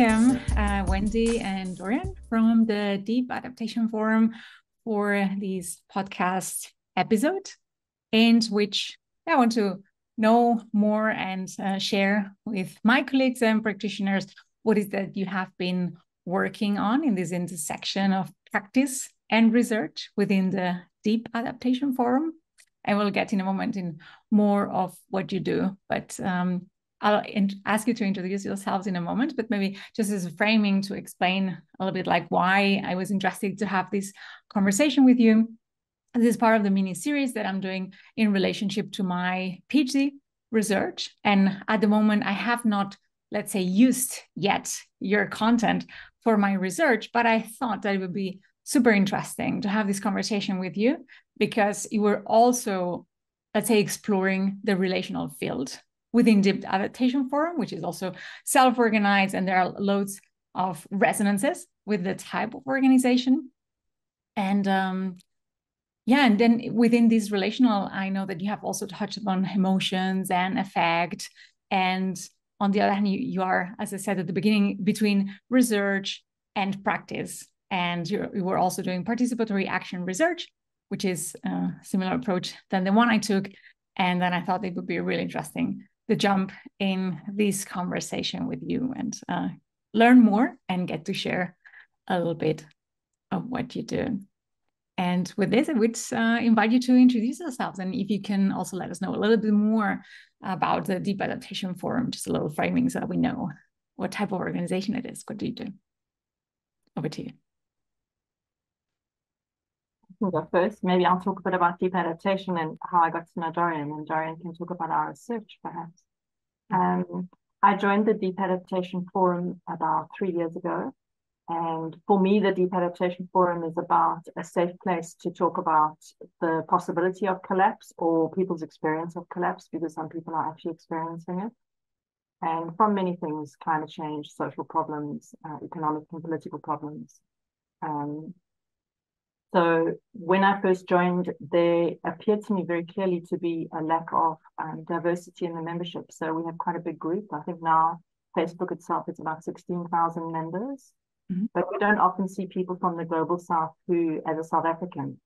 welcome uh, Wendy and Dorian from the Deep Adaptation Forum for this podcast episode, in which I want to know more and uh, share with my colleagues and practitioners what is that you have been working on in this intersection of practice and research within the Deep Adaptation Forum. And we'll get in a moment in more of what you do. But um, I'll ask you to introduce yourselves in a moment, but maybe just as a framing to explain a little bit like why I was interested to have this conversation with you. This is part of the mini series that I'm doing in relationship to my PhD research. And at the moment, I have not, let's say, used yet your content for my research, but I thought that it would be super interesting to have this conversation with you because you were also, let's say, exploring the relational field within Deep Adaptation Forum, which is also self-organized, and there are loads of resonances with the type of organization. And um, yeah, and then within this relational, I know that you have also touched upon emotions and affect. And on the other hand, you, you are, as I said at the beginning, between research and practice. And you were also doing participatory action research, which is a similar approach than the one I took. And then I thought it would be really interesting to jump in this conversation with you and uh, learn more and get to share a little bit of what you do. And with this, I would uh, invite you to introduce yourselves. And if you can also let us know a little bit more about the Deep Adaptation Forum, just a little framing so that we know what type of organization it is. What do you do? Over to you. Can go first. Maybe I'll talk a bit about deep adaptation and how I got to know Dorian, and Dorian can talk about our research, perhaps. Um, I joined the Deep Adaptation Forum about three years ago. And for me, the Deep Adaptation Forum is about a safe place to talk about the possibility of collapse or people's experience of collapse, because some people are actually experiencing it. And from many things, climate change, social problems, uh, economic and political problems, um, so when I first joined, there appeared to me very clearly to be a lack of um, diversity in the membership. So we have quite a big group. I think now Facebook itself is about 16,000 members. Mm-hmm. But we don't often see people from the global south who, as a South African,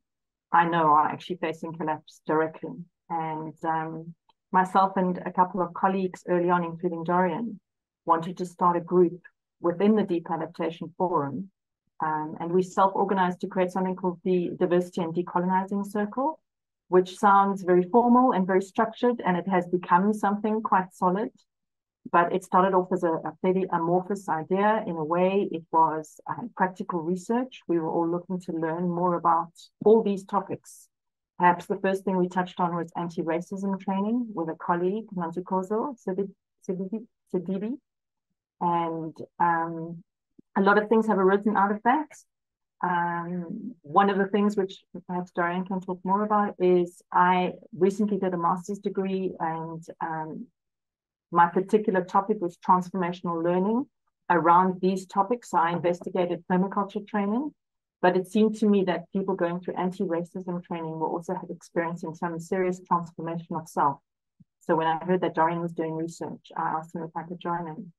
I know are actually facing collapse directly. And um, myself and a couple of colleagues early on, including Dorian, wanted to start a group within the Deep Adaptation Forum um, and we self-organized to create something called the Diversity and Decolonizing Circle, which sounds very formal and very structured, and it has become something quite solid. But it started off as a, a fairly amorphous idea. In a way, it was uh, practical research. We were all looking to learn more about all these topics. Perhaps the first thing we touched on was anti-racism training with a colleague, Nantukozo Sidibi. And um, a lot of things have arisen out of that. Um, one of the things which perhaps Dorian can talk more about is I recently did a master's degree and um, my particular topic was transformational learning around these topics. I investigated permaculture training, but it seemed to me that people going through anti-racism training were also experiencing some serious transformation of self. So when I heard that Dorian was doing research, I asked him if I could join him.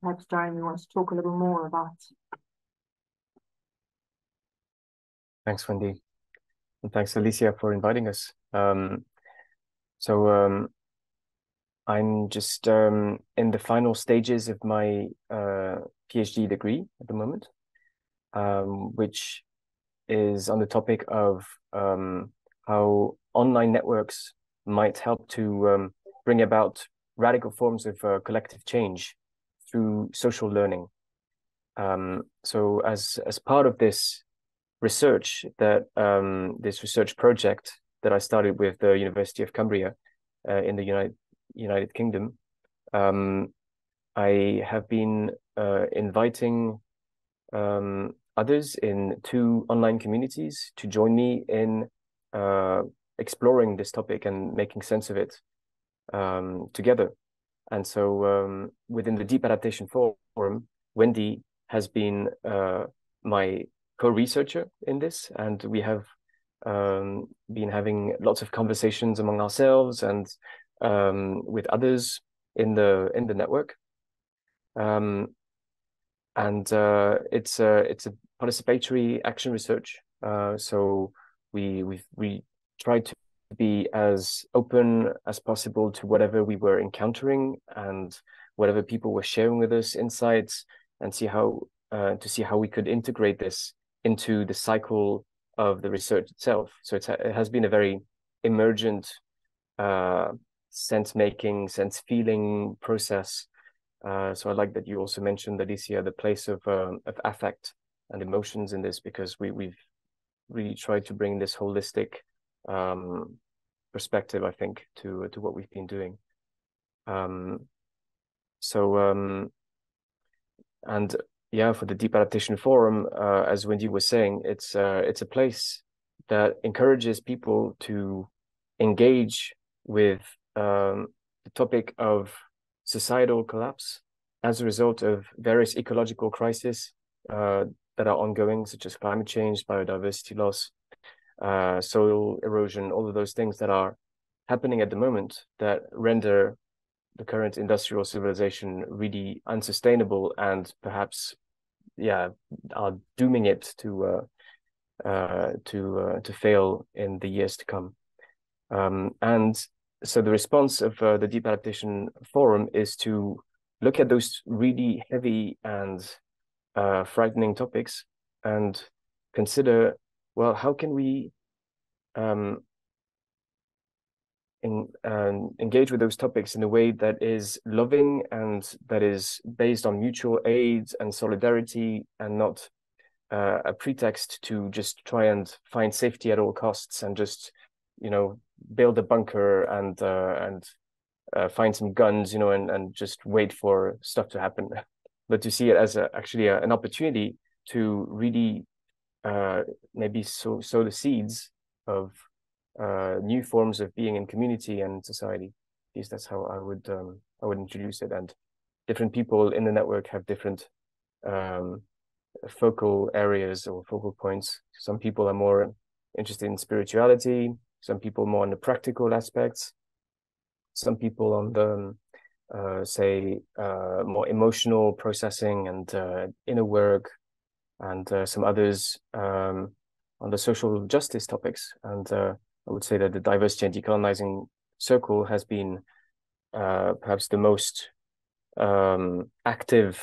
Perhaps Jeremy wants to talk a little more about. Thanks, Wendy. And thanks, Alicia, for inviting us. Um, so um, I'm just um, in the final stages of my uh, PhD degree at the moment, um, which is on the topic of um, how online networks might help to um, bring about radical forms of uh, collective change through social learning. Um, so as as part of this research that um, this research project that I started with the University of Cumbria uh, in the United United Kingdom, um, I have been uh, inviting um, others in two online communities to join me in uh, exploring this topic and making sense of it um, together. And so um, within the Deep Adaptation Forum, Wendy has been uh, my co-researcher in this, and we have um, been having lots of conversations among ourselves and um, with others in the in the network. Um, and uh, it's a it's a participatory action research. Uh, so we we we tried to be as open as possible to whatever we were encountering and whatever people were sharing with us insights and see how uh, to see how we could integrate this into the cycle of the research itself. So it has been a very emergent uh, sense making, sense feeling process. Uh, so I like that you also mentioned, Alicia, the place of um, of affect and emotions in this because we we've really tried to bring this holistic um, perspective, I think, to to what we've been doing. Um, so um, and yeah, for the Deep Adaptation Forum, uh, as Wendy was saying, it's uh, it's a place that encourages people to engage with um, the topic of societal collapse as a result of various ecological crises uh, that are ongoing, such as climate change, biodiversity loss, uh, soil erosion, all of those things that are happening at the moment that render the current industrial civilization really unsustainable and perhaps yeah are dooming it to uh, uh, to uh, to fail in the years to come. Um, and so the response of uh, the deep adaptation forum is to look at those really heavy and uh, frightening topics and consider well how can we um, in, um, engage with those topics in a way that is loving and that is based on mutual aid and solidarity and not uh, a pretext to just try and find safety at all costs and just you know build a bunker and uh, and uh, find some guns you know and, and just wait for stuff to happen. But to see it as a, actually a, an opportunity to really uh, maybe sow, sow the seeds of uh, new forms of being in community and society. At least that's how I would um, I would introduce it. And different people in the network have different um, focal areas or focal points. Some people are more interested in spirituality. Some people more on the practical aspects. Some people on the uh, say uh, more emotional processing and uh, inner work, and uh, some others um, on the social justice topics. And uh, I would say that the diversity and decolonizing circle has been uh, perhaps the most um, active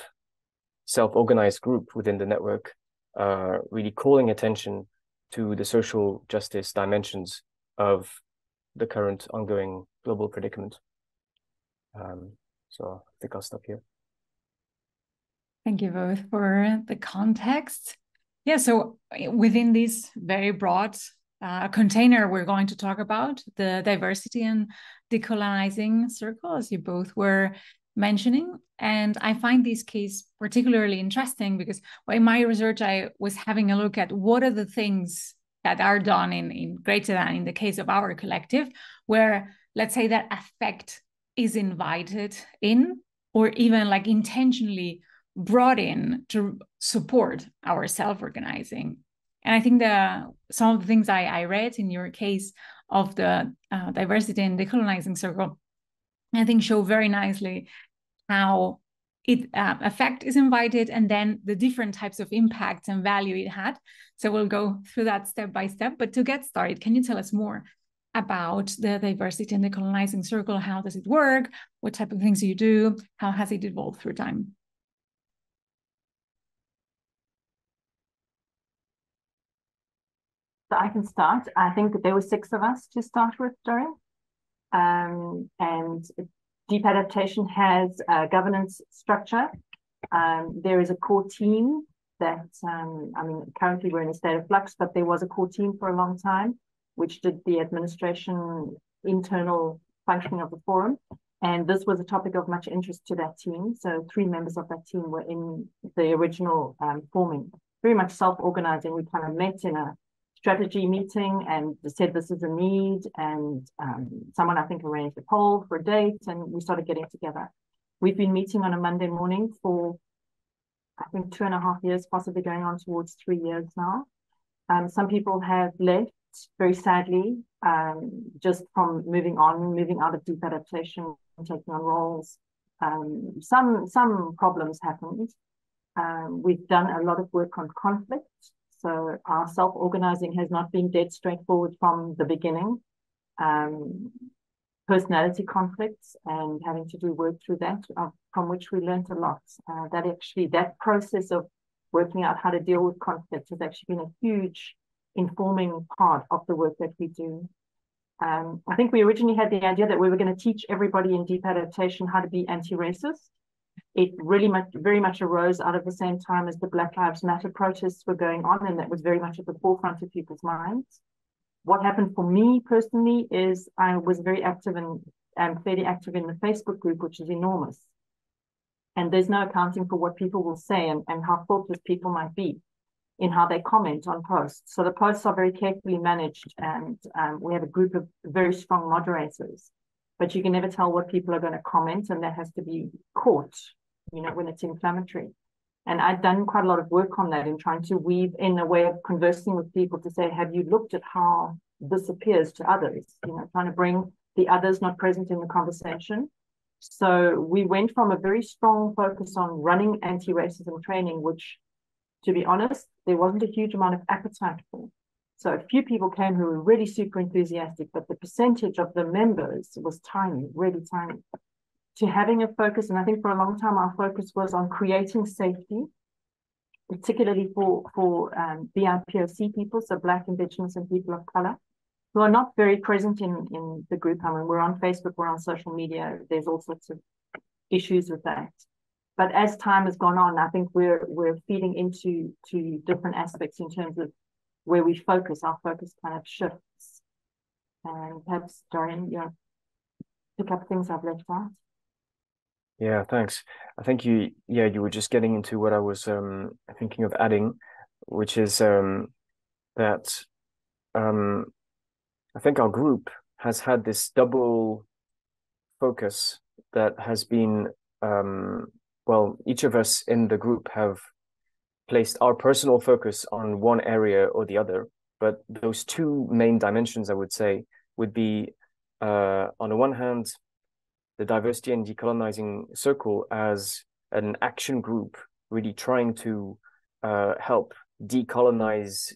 self-organized group within the network, uh, really calling attention to the social justice dimensions of the current ongoing global predicament. Um, so I think I'll stop here. Thank you both for the context. Yeah, so within this very broad uh, container we're going to talk about, the diversity and decolonizing circle, as you both were mentioning. And I find this case particularly interesting because in my research, I was having a look at what are the things that are done in, in Greaterthan in the case of our collective, where let's say that affect is invited in or even like intentionally brought in to support our self-organizing and I think the some of the things I, I read in your case of the uh, diversity and decolonizing circle, I think show very nicely how it uh, affect is invited and then the different types of impacts and value it had. So we'll go through that step by step. But to get started, can you tell us more about the diversity and decolonizing circle? How does it work? What type of things do you do? How has it evolved through time? So I can start. I think there were six of us to start with, Dorian. Um, and deep adaptation has a governance structure. Um, there is a core team that, um, I mean, currently we're in a state of flux, but there was a core team for a long time, which did the administration internal functioning of the forum. And this was a topic of much interest to that team. So three members of that team were in the original um, forming, very much self-organizing. We kind of met in a strategy meeting and said this is a need and um, someone I think arranged a poll for a date and we started getting together. We've been meeting on a Monday morning for I think two and a half years, possibly going on towards three years now. Um, some people have left very sadly, um, just from moving on, moving out of deep adaptation, taking on roles. Um, some some problems happened. Um, we've done a lot of work on conflict. So our self-organizing has not been dead straightforward from the beginning. Um, personality conflicts and having to do work through that, uh, from which we learned a lot. Uh, that actually, that process of working out how to deal with conflict has actually been a huge informing part of the work that we do. Um, I think we originally had the idea that we were going to teach everybody in deep adaptation how to be anti-racist. It really much, very much arose out of the same time as the Black Lives Matter protests were going on, and that was very much at the forefront of people's minds. What happened for me personally is I was very active and am fairly active in the Facebook group, which is enormous. And there's no accounting for what people will say and, and how thoughtless people might be in how they comment on posts. So the posts are very carefully managed, and um, we have a group of very strong moderators. But you can never tell what people are going to comment, and that has to be caught, you know, when it's inflammatory. And I've done quite a lot of work on that in trying to weave in a way of conversing with people to say, have you looked at how this appears to others? You know, trying to bring the others not present in the conversation. So we went from a very strong focus on running anti-racism training, which to be honest, there wasn't a huge amount of appetite for. So a few people came who were really super enthusiastic, but the percentage of the members was tiny, really tiny. To having a focus, and I think for a long time our focus was on creating safety, particularly for for um, BIPOC people, so Black, Indigenous, and people of color, who are not very present in in the group. I mean, we're on Facebook, we're on social media. There's all sorts of issues with that. But as time has gone on, I think we're we're feeding into to different aspects in terms of where we focus. Our focus kind of shifts. And perhaps Dorian, you know, pick up things I've left out. Yeah, thanks. I think you yeah, you were just getting into what I was um thinking of adding, which is um that um I think our group has had this double focus that has been um well, each of us in the group have placed our personal focus on one area or the other. But those two main dimensions, I would say, would be uh, on the one hand, the diversity and decolonizing circle as an action group, really trying to uh, help decolonize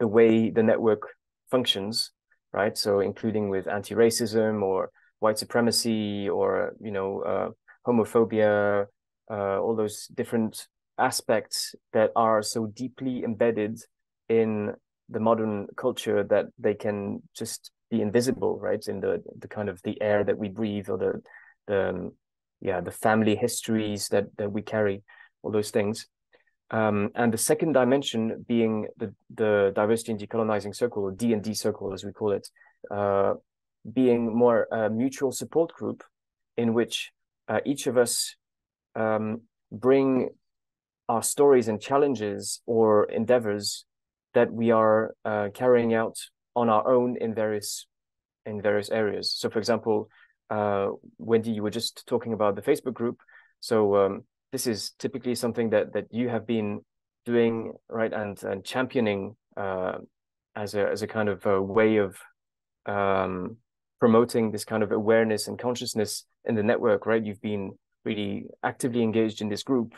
the way the network functions, right? So including with anti-racism or white supremacy or you know uh, homophobia, uh, all those different aspects that are so deeply embedded in the modern culture that they can just be invisible right? In the the kind of the air that we breathe or the the um, yeah the family histories that that we carry all those things. Um, and the second dimension being the the diversity and decolonizing circle or D and D circle as we call it uh, being more a mutual support group in which uh, each of us um, bring our stories and challenges or endeavors that we are uh, carrying out on our own in various in various areas. So, for example, uh, Wendy, you were just talking about the Facebook group. So um, this is typically something that that you have been doing right and and championing uh, as a as a kind of a way of um, promoting this kind of awareness and consciousness in the network. Right, you've been really actively engaged in this group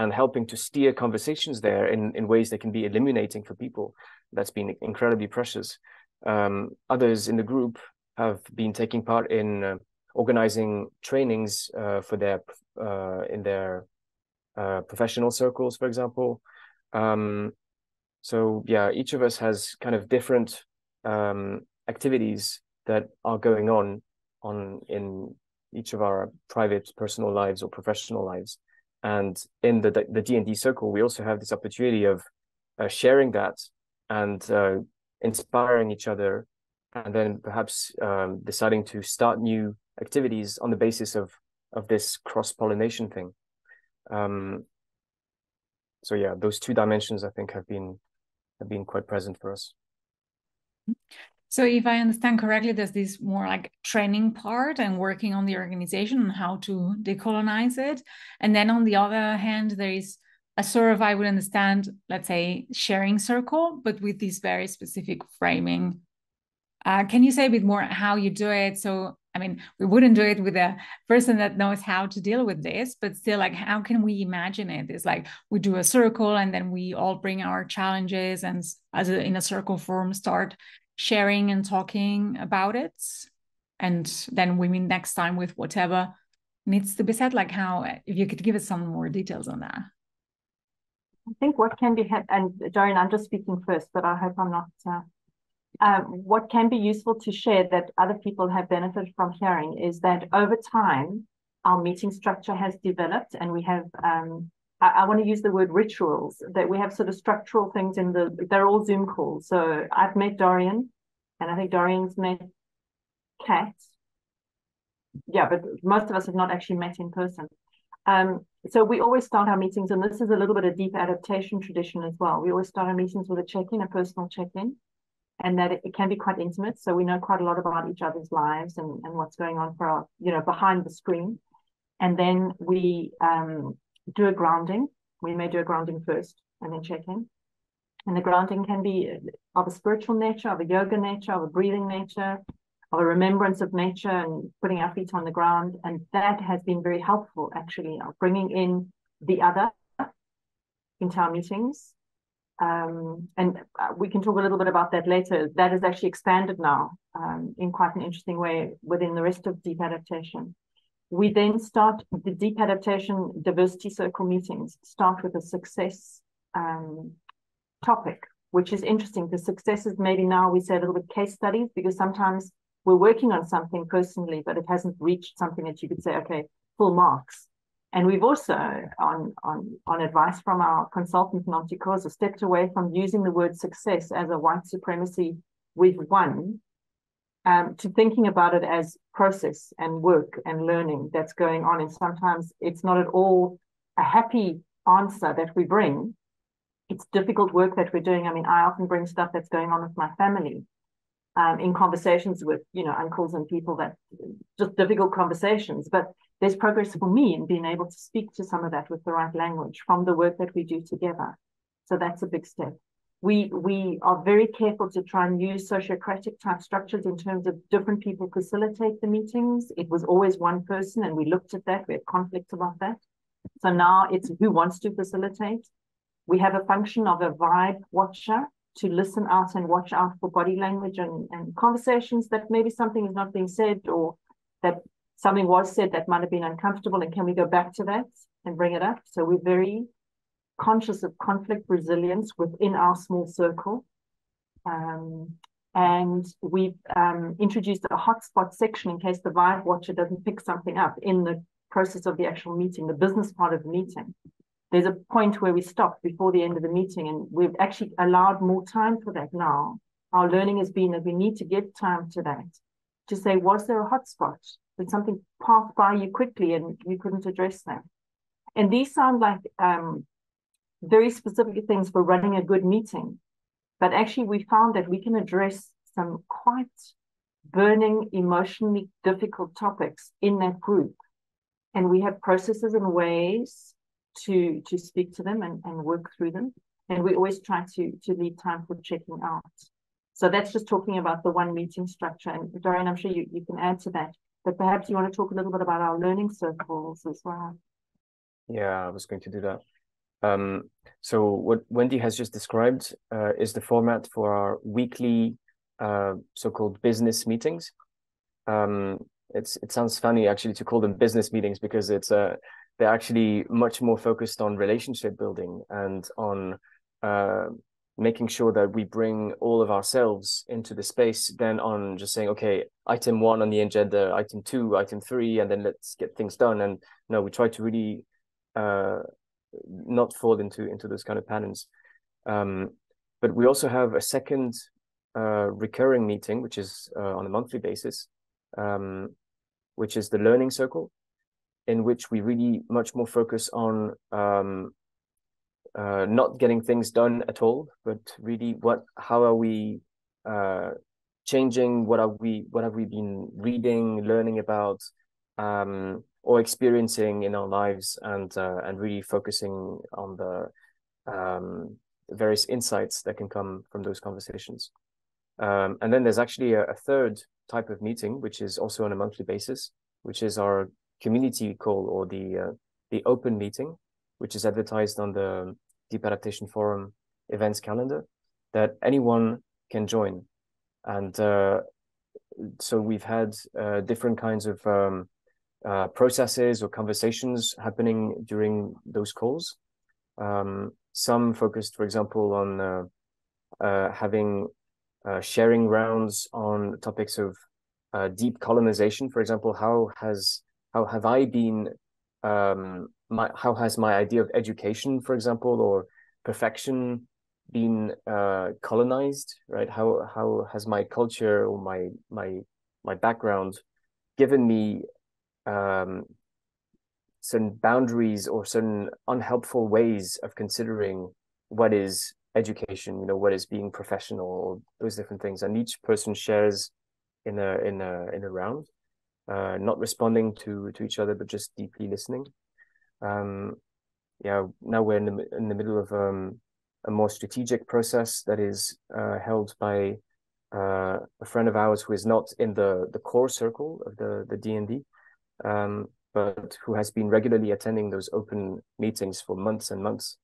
and helping to steer conversations there in, in ways that can be illuminating for people. That's been incredibly precious. Um, others in the group have been taking part in uh, organizing trainings uh, for their uh, in their uh, professional circles, for example. Um, so yeah, each of us has kind of different um, activities that are going on on in each of our private personal lives or professional lives and in the the d&d circle we also have this opportunity of uh, sharing that and uh, inspiring each other and then perhaps um, deciding to start new activities on the basis of of this cross pollination thing. Um, so yeah those two dimensions i think have been have been quite present for us so if I understand correctly, there's this more like training part and working on the organization and how to decolonize it. And then on the other hand, there is a sort of, I would understand, let's say, sharing circle, but with this very specific framing. Uh, can you say a bit more how you do it? So I mean, we wouldn't do it with a person that knows how to deal with this, but still, like, how can we imagine it? It's like we do a circle and then we all bring our challenges and as a, in a circle form start sharing and talking about it. And then we meet next time with whatever needs to be said. Like, how, if you could give us some more details on that. I think what can be, and Dorian, I'm just speaking first, but I hope I'm not. Uh, um, what can be useful to share that other people have benefited from hearing is that over time, our meeting structure has developed, and we have. Um, I, I want to use the word rituals that we have sort of structural things in the. They're all Zoom calls. So I've met Dorian, and I think Dorian's met Kat. Yeah, but most of us have not actually met in person. Um, so we always start our meetings, and this is a little bit of deep adaptation tradition as well. We always start our meetings with a check-in, a personal check-in, and that it, it, can be quite intimate. So we know quite a lot about each other's lives and, and what's going on for our, you know, behind the screen. And then we um, do a grounding. We may do a grounding first and then check in. And the grounding can be of a spiritual nature, of a yoga nature, of a breathing nature, of a remembrance of nature and putting our feet on the ground. And that has been very helpful, actually, of bringing in the other into our meetings. Um, and uh, we can talk a little bit about that later. That is actually expanded now um, in quite an interesting way within the rest of deep adaptation. We then start the deep adaptation diversity circle meetings, start with a success um, topic, which is interesting. The successes, maybe now we say a little bit case studies, because sometimes we're working on something personally, but it hasn't reached something that you could say, okay, full marks. And we've also, on, on, on advice from our consultant, Nancy Koza, stepped away from using the word success as a white supremacy we've won um, to thinking about it as process and work and learning that's going on. And sometimes it's not at all a happy answer that we bring. It's difficult work that we're doing. I mean, I often bring stuff that's going on with my family um, in conversations with you know uncles and people that just difficult conversations but there's progress for me in being able to speak to some of that with the right language from the work that we do together so that's a big step we we are very careful to try and use sociocratic type structures in terms of different people facilitate the meetings. It was always one person and we looked at that. We had conflicts about that. So now it's who wants to facilitate. We have a function of a vibe watcher to listen out and watch out for body language and, and conversations that maybe something is not being said or that something was said that might have been uncomfortable and can we go back to that and bring it up? So we're very conscious of conflict resilience within our small circle um, and we've um, introduced a hotspot section in case the vibe watcher doesn't pick something up in the process of the actual meeting the business part of the meeting there's a point where we stop before the end of the meeting, and we've actually allowed more time for that now. Our learning has been that we need to give time to that to say, was there a hotspot? Did something pass by you quickly and you couldn't address that? And these sound like um, very specific things for running a good meeting. But actually, we found that we can address some quite burning, emotionally difficult topics in that group. And we have processes and ways to to speak to them and, and work through them. And we always try to to leave time for checking out. So that's just talking about the one meeting structure. And Dorian, I'm sure you, you can add to that. But perhaps you want to talk a little bit about our learning circles as well. Yeah, I was going to do that. Um, so what Wendy has just described uh, is the format for our weekly uh, so-called business meetings. Um, it's it sounds funny actually to call them business meetings because it's a they're actually much more focused on relationship building and on uh, making sure that we bring all of ourselves into the space than on just saying okay item one on the agenda item two item three and then let's get things done and no we try to really uh, not fall into into those kind of patterns um, but we also have a second uh, recurring meeting which is uh, on a monthly basis um, which is the learning circle in which we really much more focus on um, uh, not getting things done at all, but really what how are we uh, changing? What are we what have we been reading, learning about, um, or experiencing in our lives, and uh, and really focusing on the um, various insights that can come from those conversations. Um, and then there's actually a, a, third type of meeting, which is also on a monthly basis, which is our community call or the uh, the open meeting, which is advertised on the Deep Adaptation Forum events calendar, that anyone can join. And uh, so we've had uh, different kinds of um, uh, processes or conversations happening during those calls. Um, some focused, for example, on uh, uh, having uh, sharing rounds on topics of decolonization. For example, how has how have I been um, my how has my idea of education, for example, or perfection been uh, colonized? Right? How how has my culture or my my my background given me um, certain boundaries or certain unhelpful ways of considering what is education? You know, what is being professional, or those different things, and each person shares in a in a in a round uh, not responding to to each other, but just deeply listening. Um, yeah, now we're in the in the middle of um, a more strategic process that is uh, held by uh, a friend of ours who is not in the the core circle of the the D and D, um, but who has been regularly attending those open meetings for months and months,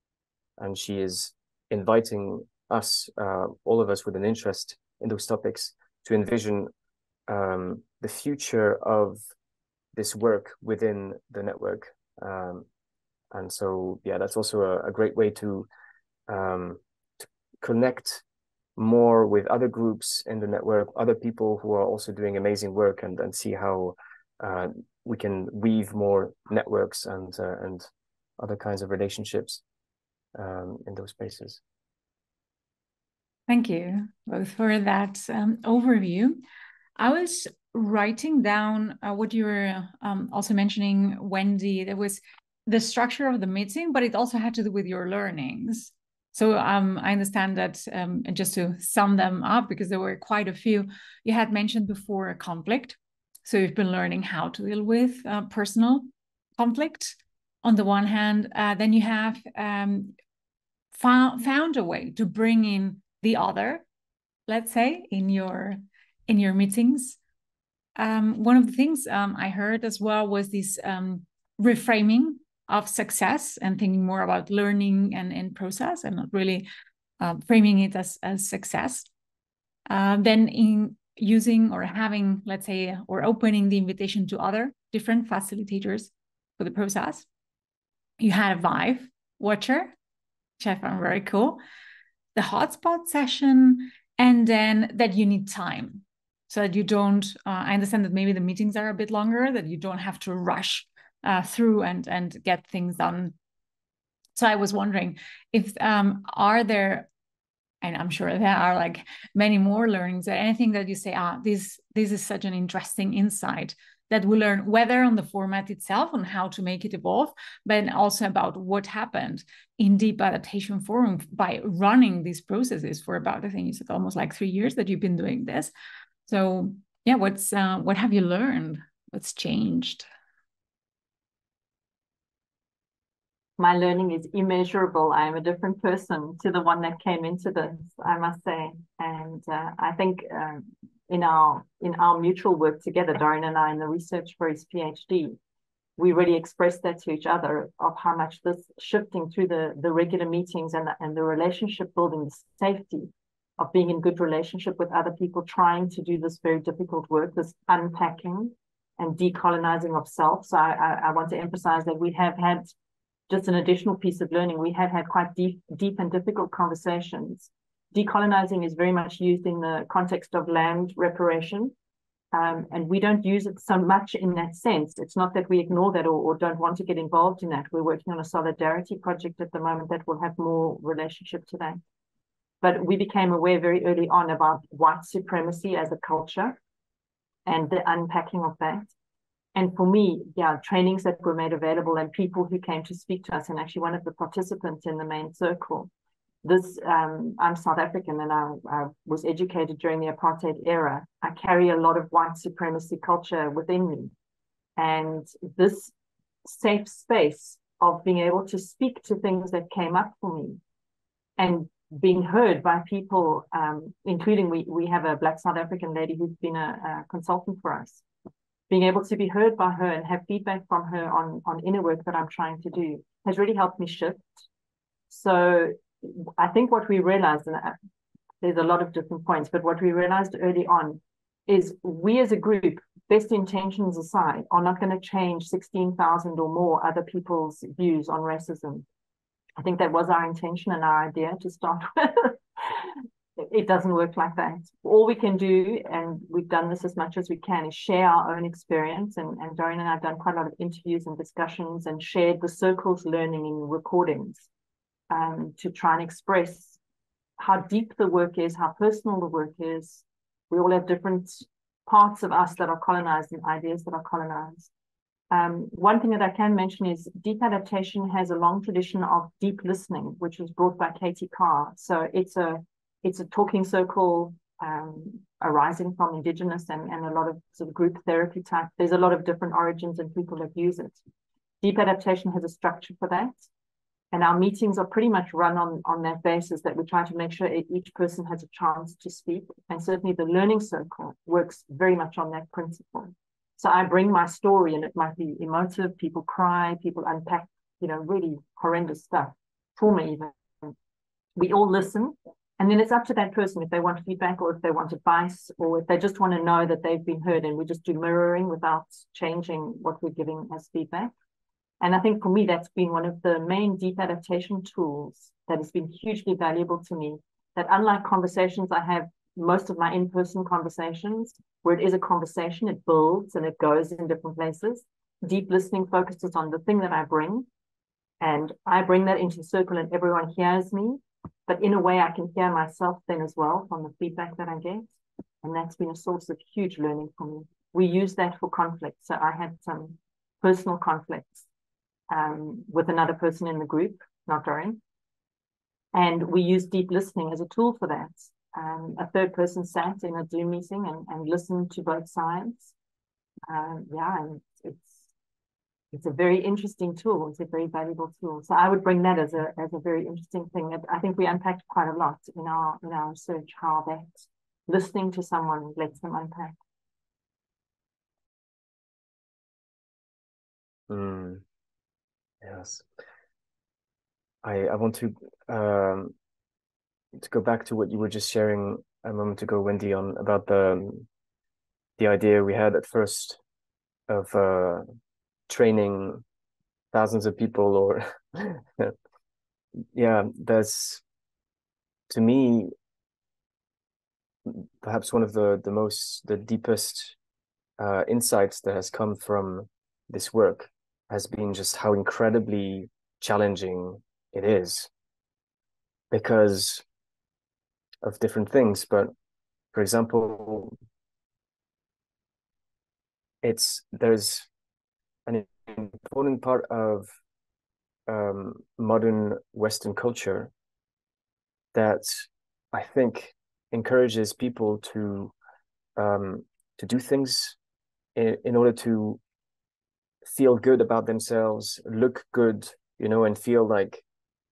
and she is inviting us, uh, all of us with an interest in those topics, to envision um, the future of this work within the network. Um, and so, yeah, that's also a, a great way to, um, to connect more with other groups in the network, other people who are also doing amazing work, and and see how uh, we can weave more networks and uh, and other kinds of relationships um, in those spaces. Thank you both for that um, overview. I was writing down uh, what you were um, also mentioning, Wendy. There was the structure of the meeting, but it also had to do with your learnings. So um, I understand that, um, and just to sum them up, because there were quite a few, you had mentioned before a conflict. So you've been learning how to deal with uh, personal conflict on the one hand. Uh, then you have um, found, found a way to bring in the other, let's say, in your in your meetings. Um, one of the things um, I heard as well was this um, reframing of success and thinking more about learning and in process and not really uh, framing it as, as success. Uh, then in using or having, let's say, or opening the invitation to other different facilitators for the process. You had a vibe watcher, which I found very cool. The hotspot session, and then that you need time so that you don't uh, i understand that maybe the meetings are a bit longer that you don't have to rush uh, through and and get things done so i was wondering if um are there and i'm sure there are like many more learnings anything that you say ah this this is such an interesting insight that we learn whether on the format itself on how to make it evolve but also about what happened in deep adaptation forum by running these processes for about i think said almost like three years that you've been doing this so yeah, what's uh, what have you learned? What's changed? My learning is immeasurable. I am a different person to the one that came into this, I must say. And uh, I think uh, in our in our mutual work together, Dorian and I, in the research for his PhD, we really expressed that to each other of how much this shifting through the the regular meetings and the, and the relationship building, the safety of being in good relationship with other people, trying to do this very difficult work, this unpacking and decolonizing of self. So I, I, I want to emphasize that we have had just an additional piece of learning. We have had quite deep, deep and difficult conversations. Decolonizing is very much used in the context of land reparation. Um, and we don't use it so much in that sense. It's not that we ignore that or, or, don't want to get involved in that. We're working on a solidarity project at the moment that will have more relationship to that. But we became aware very early on about white supremacy as a culture and the unpacking of that. And for me, yeah, trainings that were made available and people who came to speak to us, and actually one of the participants in the main circle. This, um, I'm South African and I, I was educated during the apartheid era. I carry a lot of white supremacy culture within me. And this safe space of being able to speak to things that came up for me and being heard by people, um, including we we have a Black South African lady who's been a, a, consultant for us. Being able to be heard by her and have feedback from her on on inner work that I'm trying to do has really helped me shift. So I think what we realized, and uh, there's a lot of different points, but what we realized early on is we as a group, best intentions aside, are not going to change 16,000 or more other people's views on racism. I think that was our intention and our idea to start with. It doesn't work like that. All we can do, and we've done this as much as we can, is share our own experience. And, and and I have done quite a lot of interviews and discussions and shared the circles learning in recordings um, to try and express how deep the work is, how personal the work is. We all have different parts of us that are colonized and ideas that are colonized. Um, one thing that I can mention is deep adaptation has a long tradition of deep listening, which was brought by Katie Carr. So it's a it's a talking circle um, arising from indigenous and, and a lot of sort of group therapy type. There's a lot of different origins and people that use it. Deep adaptation has a structure for that. And our meetings are pretty much run on, on that basis that we try to make sure each person has a chance to speak. And certainly the learning circle works very much on that principle. So I bring my story and it might be emotive, people cry, people unpack, you know, really horrendous stuff, trauma even. We all listen. And then it's up to that person if they want feedback or if they want advice or if they just want to know that they've been heard and we just do mirroring without changing what we're giving as feedback. And I think for me, that's been one of the main deep adaptation tools that has been hugely valuable to me. That unlike conversations I have, most of my in person conversations, where it is a conversation, it builds and it goes in different places. Deep listening focuses on the thing that I bring. And I bring that into the circle and everyone hears me. But in a way, I can hear myself then as well from the feedback that I get. And that's been a source of huge learning for me. We use that for conflict. So I had some personal conflicts um, with another person in the group, not Dorian. And we use deep listening as a tool for that. Um, a third person sat in a Zoom meeting and, and listened to both sides. Um, yeah, and it's it's a very interesting tool. It's a very valuable tool. So I would bring that as a as a very interesting thing. That I think we unpacked quite a lot in our in our research how that listening to someone lets them unpack. Mm. Yes. I I want to um to go back to what you were just sharing a moment ago, Wendy, on about the the idea we had at first of uh training thousands of people or yeah, that's to me perhaps one of the the most the deepest uh insights that has come from this work has been just how incredibly challenging it is because of different things. But for example, it's there's an important part of um, modern Western culture that I think encourages people to um, to do things in, in order to feel good about themselves, look good, you know, and feel like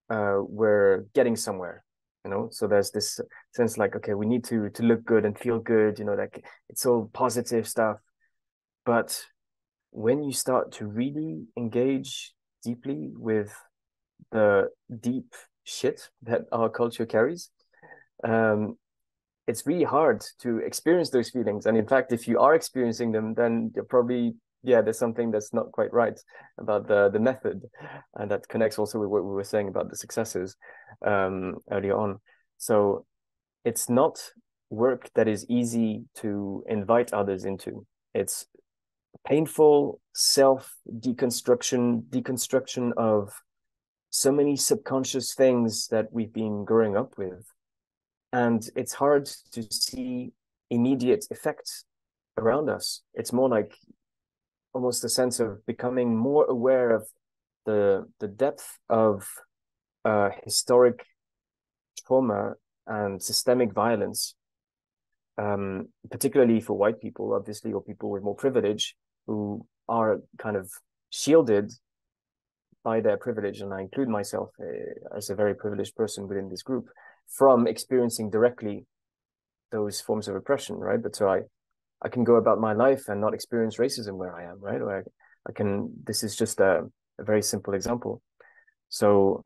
uh, we're getting somewhere, you know. So there's this sense like, okay, we need to to look good and feel good, you know, like it's all positive stuff. But when you start to really engage deeply with the deep shit that our culture carries, um, it's really hard to experience those feelings. And in fact, if you are experiencing them, then you're probably yeah, there's something that's not quite right about the the method, and that connects also with what we were saying about the successes um, earlier on. So it's not work that is easy to invite others into. It's painful self deconstruction, deconstruction of so many subconscious things that we've been growing up with. And it's hard to see immediate effects around us. It's more like almost a sense of becoming more aware of the the depth of uh, historic trauma and systemic violence, um, particularly for white people, obviously, or people with more privilege who are kind of shielded by their privilege, and I include myself uh, as a very privileged person within this group. from experiencing directly those forms of oppression, right? But so I, I can go about my life and not experience racism where I am, right? Or I, I can. This is just a, a very simple example. So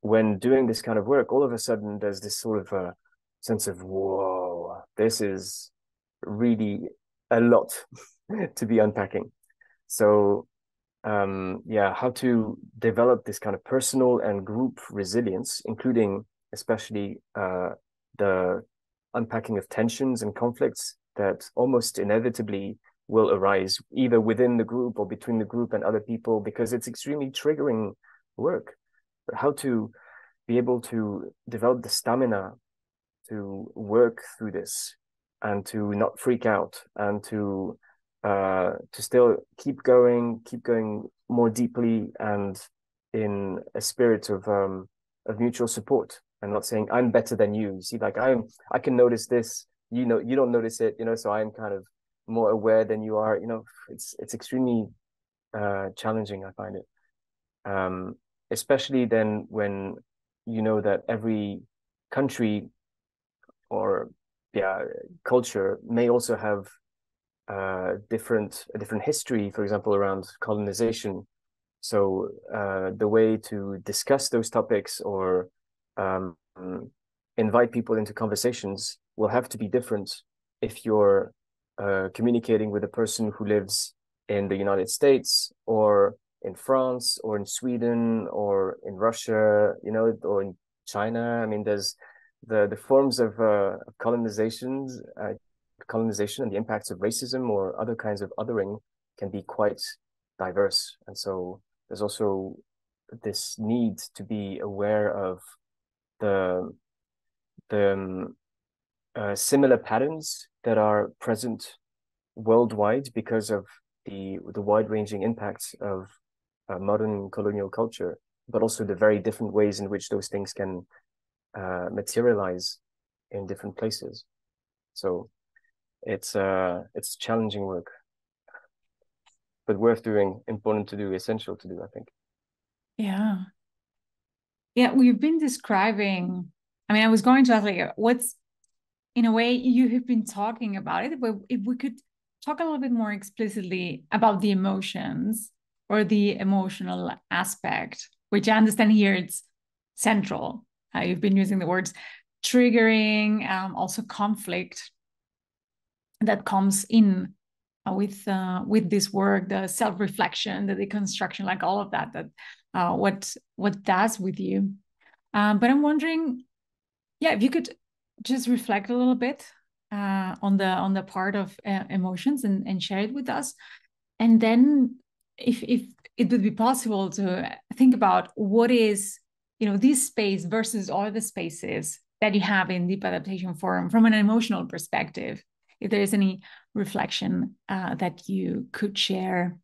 when doing this kind of work, all of a sudden there's this sort of a sense of whoa, this is really a lot to be unpacking. So um, yeah, how to develop this kind of personal and group resilience, including especially uh, the unpacking of tensions and conflicts that almost inevitably will arise either within the group or between the group and other people because it's extremely triggering work. But how to be able to develop the stamina to work through this and to not freak out and to uh, to still keep going, keep going more deeply and in a spirit of um, of mutual support and not saying I'm better than you. you see, like I'm I can notice this, you know, you don't notice it, you know, so I'm kind of more aware than you are. You know, it's it's extremely uh, challenging. I find it, um, especially then when you know that every country or yeah culture may also have uh, different a different history, for example, around colonization. So uh, the way to discuss those topics or um, invite people into conversations will have to be different if you're uh, communicating with a person who lives in the United States or in France or in Sweden or in Russia, you know, or in China. I mean, there's the the forms of uh, colonizations, uh, colonization, and the impacts of racism or other kinds of othering can be quite diverse, and so there's also this need to be aware of the the um, uh, similar patterns that are present worldwide because of the the wide ranging impacts of uh, modern colonial culture, but also the very different ways in which those things can uh, materialize in different places. So it's uh it's challenging work, but worth doing, important to do, essential to do, I think. Yeah. Yeah, we've been describing. I mean, I was going to ask like what's in a way you have been talking about it, but if we could talk a little bit more explicitly about the emotions or the emotional aspect, which I understand here it's central. Uh, you've been using the words triggering, um, also conflict that comes in uh, with uh, with this work, the self reflection, the deconstruction, like all of that. That uh, what what does with you. Um, but I'm wondering, yeah, if you could just reflect a little bit uh, on the on the part of uh, emotions and, and share it with us, and then if if it would be possible to think about what is you know this space versus all the spaces that you have in deep adaptation forum from an emotional perspective if there is any reflection uh, that you could share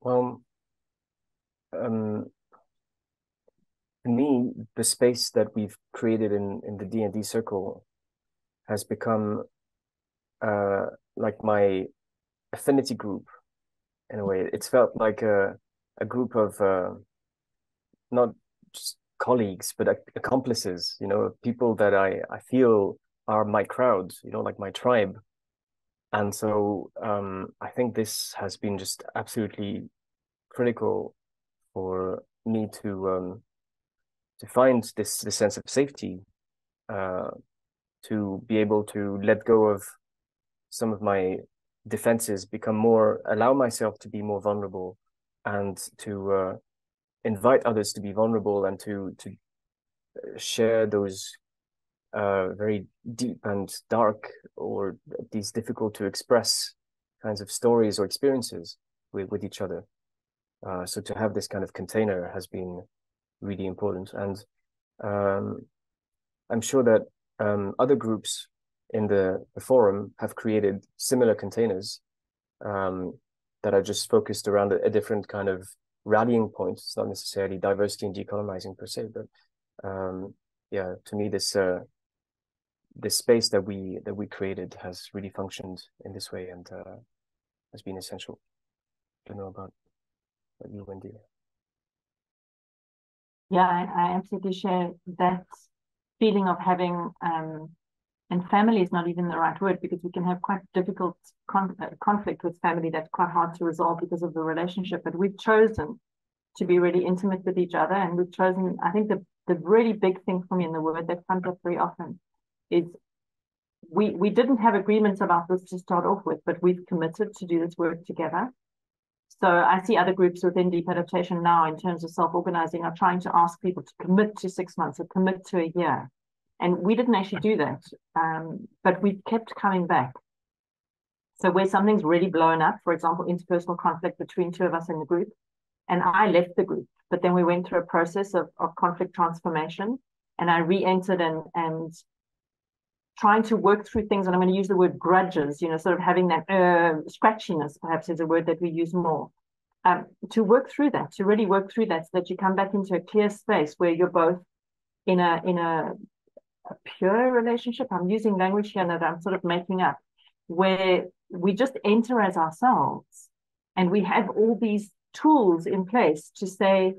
well um for me the space that we've created in in the d&d circle has become uh, like my affinity group in a way. It's felt like a a group of uh, not just colleagues, but accomplices. You know, people that I I feel are my crowd. You know, like my tribe. And so um, I think this has been just absolutely critical for me to um, to find this this sense of safety uh, to be able to let go of some of my defenses, become more, allow myself to be more vulnerable, and to uh, invite others to be vulnerable and to to uh, share those uh, very deep and dark or these difficult to express kinds of stories or experiences with, with each other. Uh, so to have this kind of container has been really important. And um, I'm sure that um, other groups in the, the, forum have created similar containers um, that are just focused around a, a, different kind of rallying point. It's not necessarily diversity and decolonizing per se, but um, yeah, to me, this uh, this space that we that we created has really functioned in this way and uh, has been essential. I don't know about what you, Wendy. Yeah, I, I absolutely share that feeling of having um, and family is not even the right word because we can have quite difficult con- uh, conflict with family that's quite hard to resolve because of the relationship. But we've chosen to be really intimate with each other, and we've chosen. I think the the really big thing for me in the word that comes up very often is we we didn't have agreements about this to start off with, but we've committed to do this work together. So I see other groups within deep adaptation now in terms of self-organizing are trying to ask people to commit to six months or commit to a year. And we didn't actually do that, um, but we kept coming back. So where something's really blown up, for example, interpersonal conflict between two of us in the group, and I left the group, but then we went through a process of, of conflict transformation, and I re-entered and and trying to work through things, and I'm going to use the word grudges, you know, sort of having that uh, scratchiness, perhaps is a word that we use more. Um, to work through that, to really work through that, so that you come back into a clear space where you're both in a in a a pure relationship. I'm using language here that I'm sort of making up, where we just enter as ourselves and we have all these tools in place to say,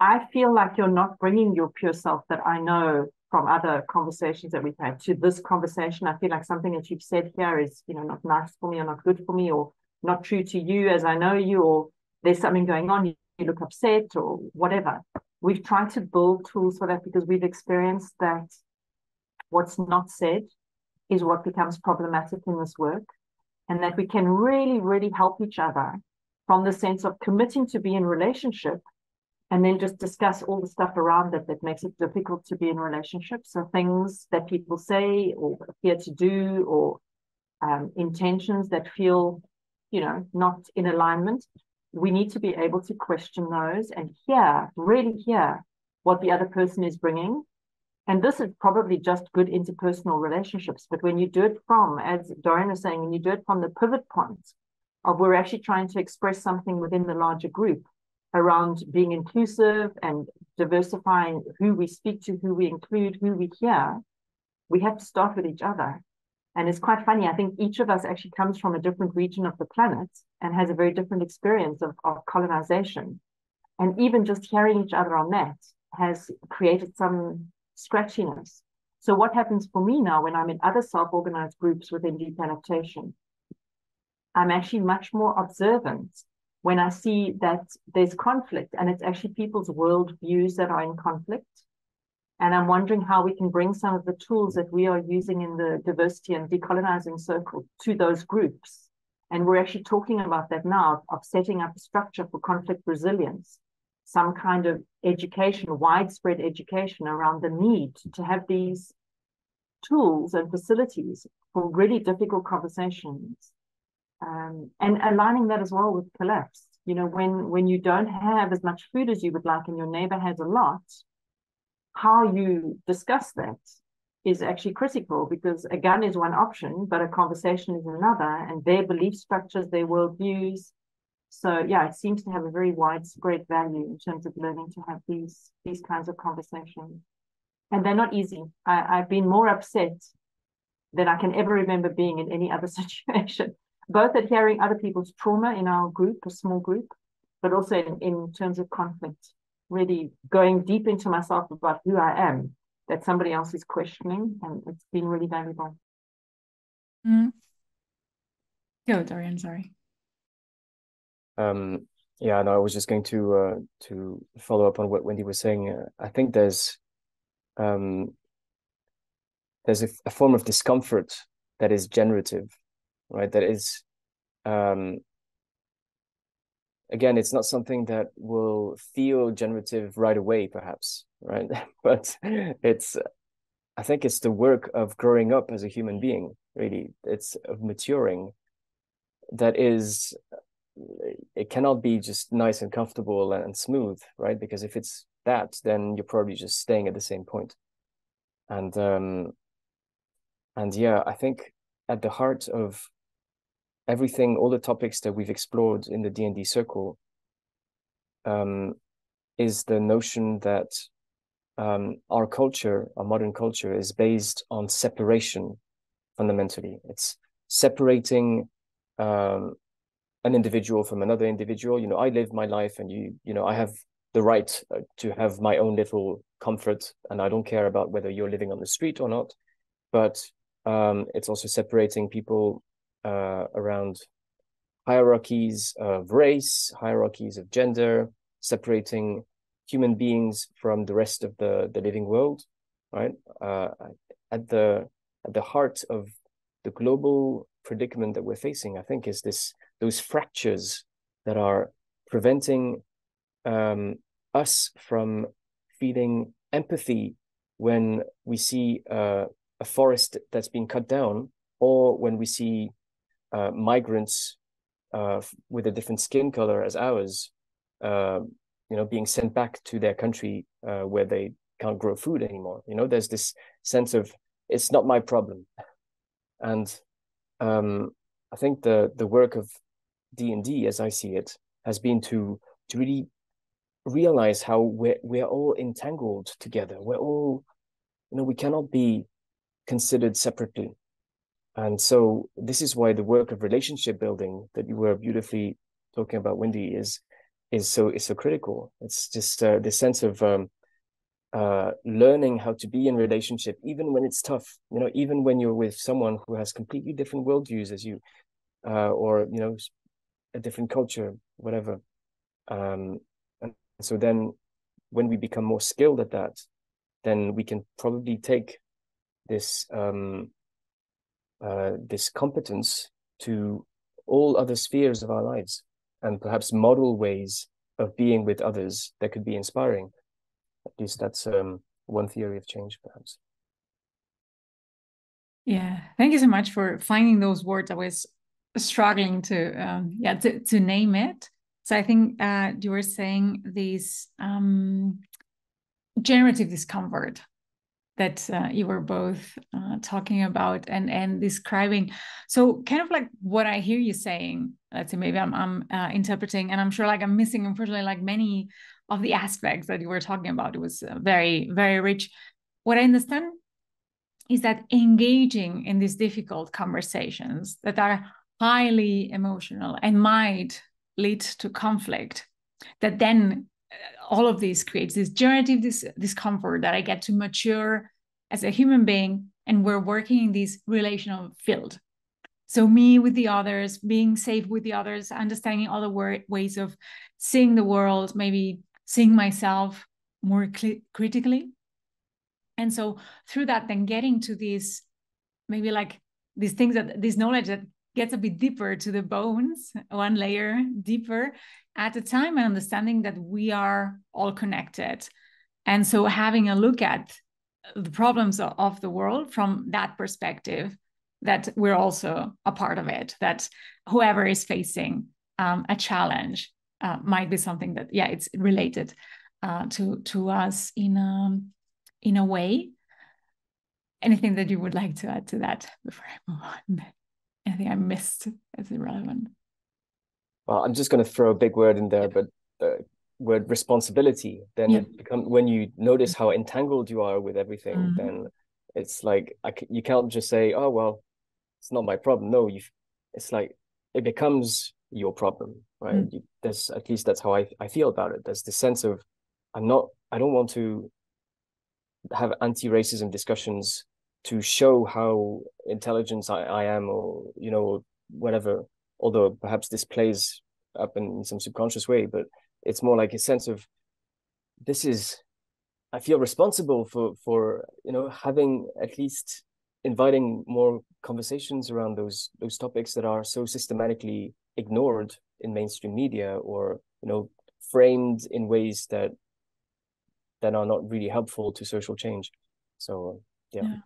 I feel like you're not bringing your pure self that I know from other conversations that we've had to this conversation. I feel like something that you've said here is, you know, not nice for me or not good for me or not true to you as I know you, or there's something going on, you look upset or whatever. We've tried to build tools for that because we've experienced that what's not said is what becomes problematic in this work, and that we can really, really help each other from the sense of committing to be in relationship and then just discuss all the stuff around it that makes it difficult to be in relationship. So things that people say or appear to do or um, intentions that feel, you know, not in alignment. We need to be able to question those and hear, really hear what the other person is bringing and this is probably just good interpersonal relationships. But when you do it from, as Dorian was saying, when you do it from the pivot point of we're actually trying to express something within the larger group around being inclusive and diversifying who we speak to, who we include, who we hear, we have to start with each other. And it's quite funny. I think each of us actually comes from a different region of the planet and has a very different experience of, of colonization. And even just hearing each other on that has created some scratchiness. So what happens for me now when I'm in other self-organized groups within deep adaptation? I'm actually much more observant when I see that there's conflict and it's actually people's world views that are in conflict. And I'm wondering how we can bring some of the tools that we are using in the diversity and decolonizing circle to those groups. And we're actually talking about that now of setting up a structure for conflict resilience some kind of education, widespread education around the need to have these tools and facilities for really difficult conversations. Um, and aligning that as well with collapse. You know, when when you don't have as much food as you would like and your neighbor has a lot, how you discuss that is actually critical because a gun is one option, but a conversation is another, and their belief structures, their worldviews, so yeah, it seems to have a very widespread value in terms of learning to have these these kinds of conversations. And they're not easy. I, I've been more upset than I can ever remember being in any other situation, both at hearing other people's trauma in our group, a small group, but also in, in terms of conflict, really going deep into myself about who I am, that somebody else is questioning, and it's been really valuable. Mm. Go, Dorian, sorry. Um, yeah, no, I was just going to uh, to follow up on what Wendy was saying. Uh, I think there's um, there's a, a, form of discomfort that is generative, right? That is, um, again, it's not something that will feel generative right away, perhaps, right? but it's, I think it's the work of growing up as a human being. Really, it's of maturing that is it cannot be just nice and comfortable and smooth, right? Because if it's that, then you're probably just staying at the same point. And um, and yeah, I think at the heart of everything, all the topics that we've explored in the D and D circle, um, is the notion that um, our culture, our modern culture, is based on separation. Fundamentally, it's separating um, an individual from another individual you know i live my life and you you know i have the right uh, to have my own little comfort, and I don't care about whether you're living on the street or not. But um, it's also separating people uh, around hierarchies of race, hierarchies of gender, separating human beings from the rest of the the living world, right? Uh, at the at the heart of the global predicament that we're facing, I think, is this those fractures that are preventing um, us from feeling empathy when we see uh, a forest that's being cut down, or when we see uh, migrants uh, with a different skin color as ours, uh, you know, being sent back to their country uh, where they can't grow food anymore. You know, there's this sense of it's not my problem, and um, I think the the work of D and D, as I see it, has been to to really realize how we're we're all entangled together. We're all, you know, we cannot be considered separately. And so this is why the work of relationship building that you were beautifully talking about, Wendy, is is so is so critical. It's just uh, this sense of um, uh, learning how to be in relationship, even when it's tough. You know, even when you're with someone who has completely different worldviews as you, uh, or you know, a different culture, whatever. Um, and so then, when we become more skilled at that, then we can probably take this um, uh, this competence to all other spheres of our lives and perhaps model ways of being with others that could be inspiring. At least that's um, one theory of change perhaps. Yeah. Thank you so much for finding those words. I was struggling to um, yeah to, to name it. So i think uh, you were saying this um, generative discomfort that uh, you were both uh, talking about and and describing. So kind of like what i hear you saying let's say maybe i'm, I'm uh, interpreting and i'm sure like i'm missing unfortunately like many of the aspects that you were talking about. It was uh, very very rich. What i understand is that engaging in these difficult conversations that are highly emotional and might lead to conflict that then uh, all of this creates this generative dis- discomfort that I get to mature as a human being. And we're working in this relational field. So, me with the others, being safe with the others, understanding other ways of seeing the world, maybe seeing myself more cl- critically. And so, through that, then getting to these maybe like these things that this knowledge that gets a bit deeper to the bones, one layer deeper at a time, and understanding that we are all connected. And so having a look at the problems of the world from that perspective, that we're also a part of it, that whoever is facing um, a challenge uh, might be something that, yeah, it's related uh, to to us in a, in a way. Anything that you would like to add to that before I move on? Anything I missed as irrelevant? Well, I'm just going to throw a big word in there, but the word responsibility. Then yeah. it become when you notice how entangled you are with everything, mm-hmm. then it's like I, you can't just say, "Oh well, it's not my problem." No, you. It's like it becomes your problem, right? Mm. You, there's at least that's how I I feel about it. There's this sense of I'm not. I don't want to have anti-racism discussions to show how intelligent I, I am, or you know, whatever although perhaps this plays up in some subconscious way, but it's more like a sense of this is I feel responsible for for you know having at least inviting more conversations around those those topics that are so systematically ignored in mainstream media or you know framed in ways that that are not really helpful to social change so yeah. yeah.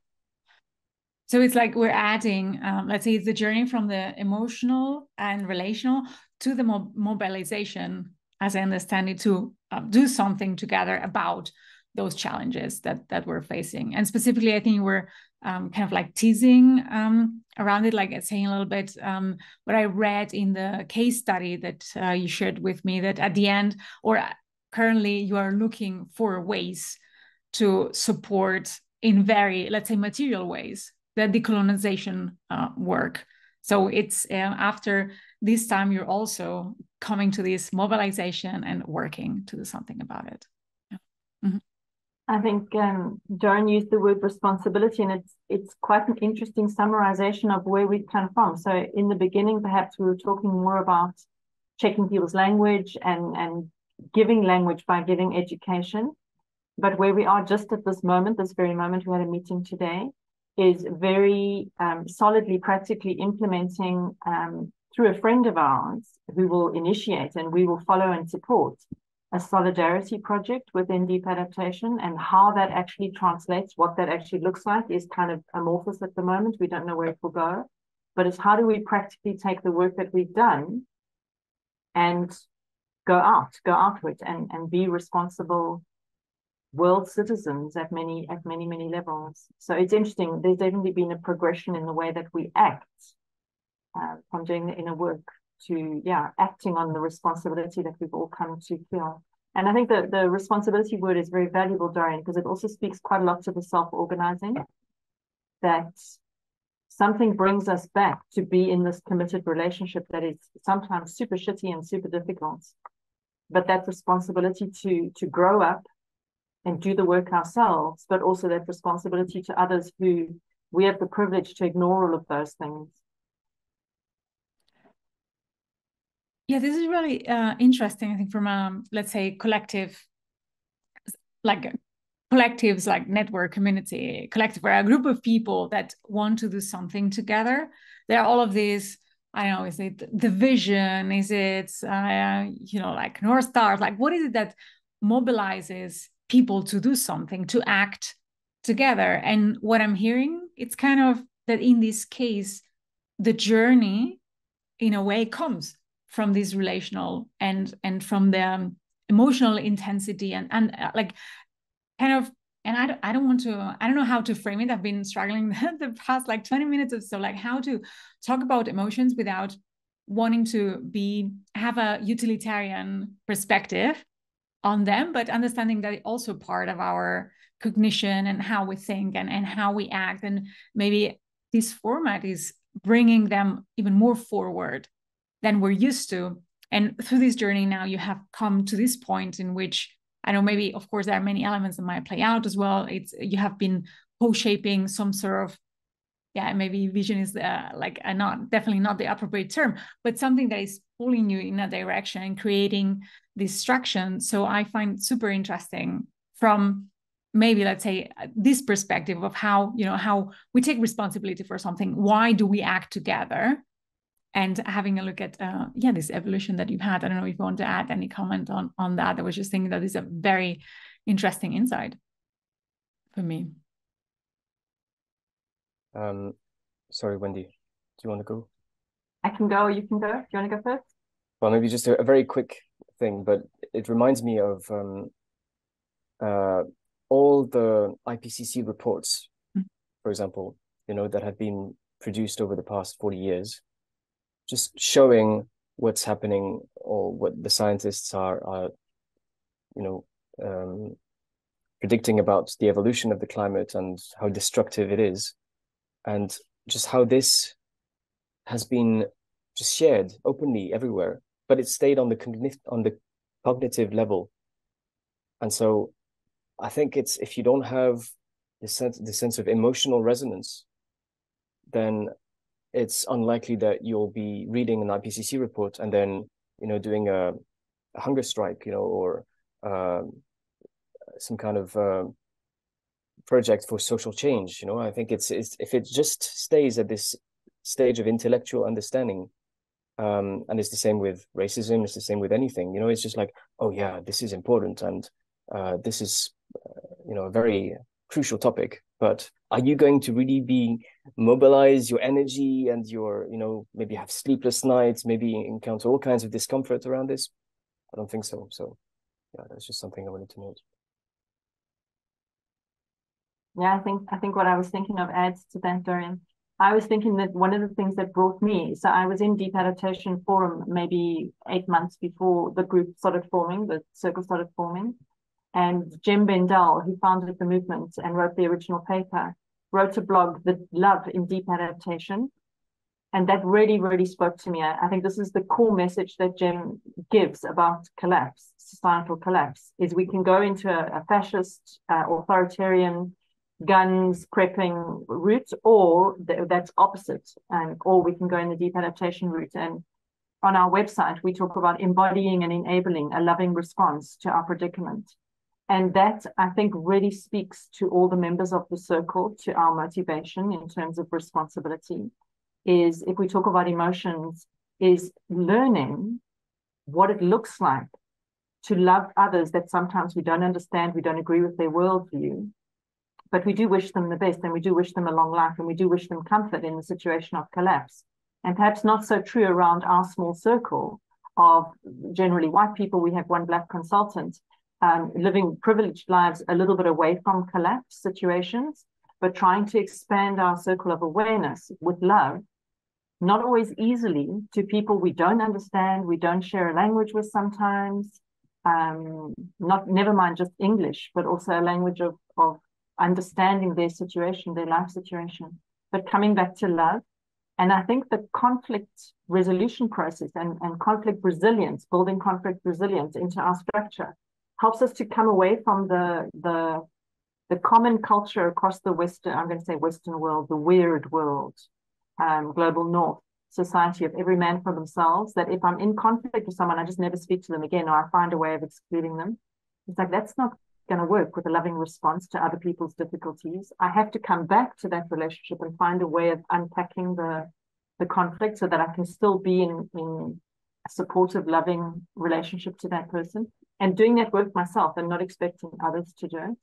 So it's like we're adding, um, let's say, it's the journey from the emotional and relational to the mobilization, as I understand it, to uh, do something together about those challenges that that we're facing. And specifically, I think we're um, kind of like teasing um, around it, like saying a little bit um, what I read in the case study that uh, you shared with me. That at the end, or currently, you are looking for ways to support in very, let's say, material ways the decolonization uh, work. So it's uh, after this time, you're also coming to this mobilization and working to do something about it. Mm-hmm. I think um, Dorian used the word responsibility, and it's it's quite an interesting summarization of where we've come from. So in the beginning, perhaps we were talking more about checking people's language and and giving language by giving education. But where we are just at this moment, this very moment, we had a meeting today, is very um, solidly, practically implementing um, through a friend of ours who will initiate and we will follow and support a solidarity project within deep adaptation and how that actually translates, what that actually looks like is kind of amorphous at the moment. We don't know where it will go, but it's how do we practically take the work that we've done and go out, go outward and, and be responsible world citizens at many, at many, many levels. So it's interesting. There's definitely been a progression in the way that we act uh, from doing the inner work to yeah acting on the responsibility that we've all come to feel and i think that the responsibility word is very valuable dorian because it also speaks quite a lot to the self-organizing that something brings us back to be in this committed relationship that is sometimes super shitty and super difficult but that responsibility to to grow up and do the work ourselves but also that responsibility to others who we have the privilege to ignore all of those things Yeah, this is really uh, interesting. I think from um, let's say collective, like collectives, like network, community, collective, or a group of people that want to do something together. There are all of these. I don't know. Is it the vision? Is it uh, you know like north stars? Like what is it that mobilizes people to do something, to act together? And what I'm hearing, it's kind of that in this case, the journey, in a way, comes from this relational and and from the um, emotional intensity and and uh, like kind of and I don't, I don't want to i don't know how to frame it i've been struggling the past like 20 minutes or so like how to talk about emotions without wanting to be have a utilitarian perspective on them but understanding that it's also part of our cognition and how we think and, and how we act and maybe this format is bringing them even more forward than we're used to. And through this journey now, you have come to this point in which I know maybe, of course, there are many elements that might play out as well. It's you have been co-shaping some sort of yeah maybe vision is uh, like a not definitely not the appropriate term but something that is pulling you in a direction and creating distraction. So i find super interesting from maybe let's say this perspective of how you know how we take responsibility for something. Why do we act together? And having a look at uh, yeah this evolution that you've had. I don't know if you want to add any comment on on that. I was just thinking that is a very interesting insight for me um sorry wendy do you want to go? I can go you can go. Do you want to go first? Well maybe just a, a very quick thing but it reminds me of um uh all the ipcc reports mm-hmm. for example you know that have been produced over the past 40 years just showing what's happening or what the scientists are are you know um, predicting about the evolution of the climate and how destructive it is and just how this has been just shared openly everywhere but it stayed on the cognitive on the cognitive level. And so i think it's if you don't have the sense the sense of emotional resonance then it's unlikely that you'll be reading an IPCC report and then you know doing a, a hunger strike, you know, or um, some kind of uh, project for social change. You know, I think it's, it's if it just stays at this stage of intellectual understanding, um, and it's the same with racism. It's the same with anything. You know, it's just like, oh yeah, this is important, and uh, this is, uh, you know, a very crucial topic. But are you going to really be mobilize your energy and your you know maybe have sleepless nights maybe encounter all kinds of discomfort around this i don't think so so yeah that's just something i wanted to note yeah i think i think what i was thinking of adds to that dorian i was thinking that one of the things that brought me so i was in deep adaptation forum maybe eight months before the group started forming the circle started forming and Jem Bendell, who founded the movement and wrote the original paper, wrote a blog, The Love in Deep Adaptation. and that really, really spoke to me. I, I think this is the core message that Jem gives about collapse, societal collapse, is we can go into a, a fascist, uh, authoritarian, guns prepping route, or th- that's opposite, and or we can go in the deep adaptation route. And on our website, we talk about embodying and enabling a loving response to our predicament. And that I think really speaks to all the members of the circle, to our motivation in terms of responsibility. Is if we talk about emotions, is learning what it looks like to love others that sometimes we don't understand, we don't agree with their worldview, but we do wish them the best and we do wish them a long life and we do wish them comfort in the situation of collapse. And perhaps not so true around our small circle of generally white people. We have one black consultant um, living privileged lives a little bit away from collapse situations, but trying to expand our circle of awareness with love, not always easily to people we don't understand, we don't share a language with sometimes, um, not never mind just English, but also a language of, of understanding their situation, their life situation, but coming back to love. And I think the conflict resolution process and, and conflict resilience, building conflict resilience into our structure helps us to come away from the the the common culture across the Western, I'm going to say Western world, the weird world, um, global north society of every man for themselves, that if I'm in conflict with someone, I just never speak to them again, or I find a way of excluding them. It's like that's not going to work with a loving response to other people's difficulties. I have to come back to that relationship and find a way of unpacking the the conflict so that I can still be in, in a supportive, loving relationship to that person and doing that work myself and not expecting others to do it.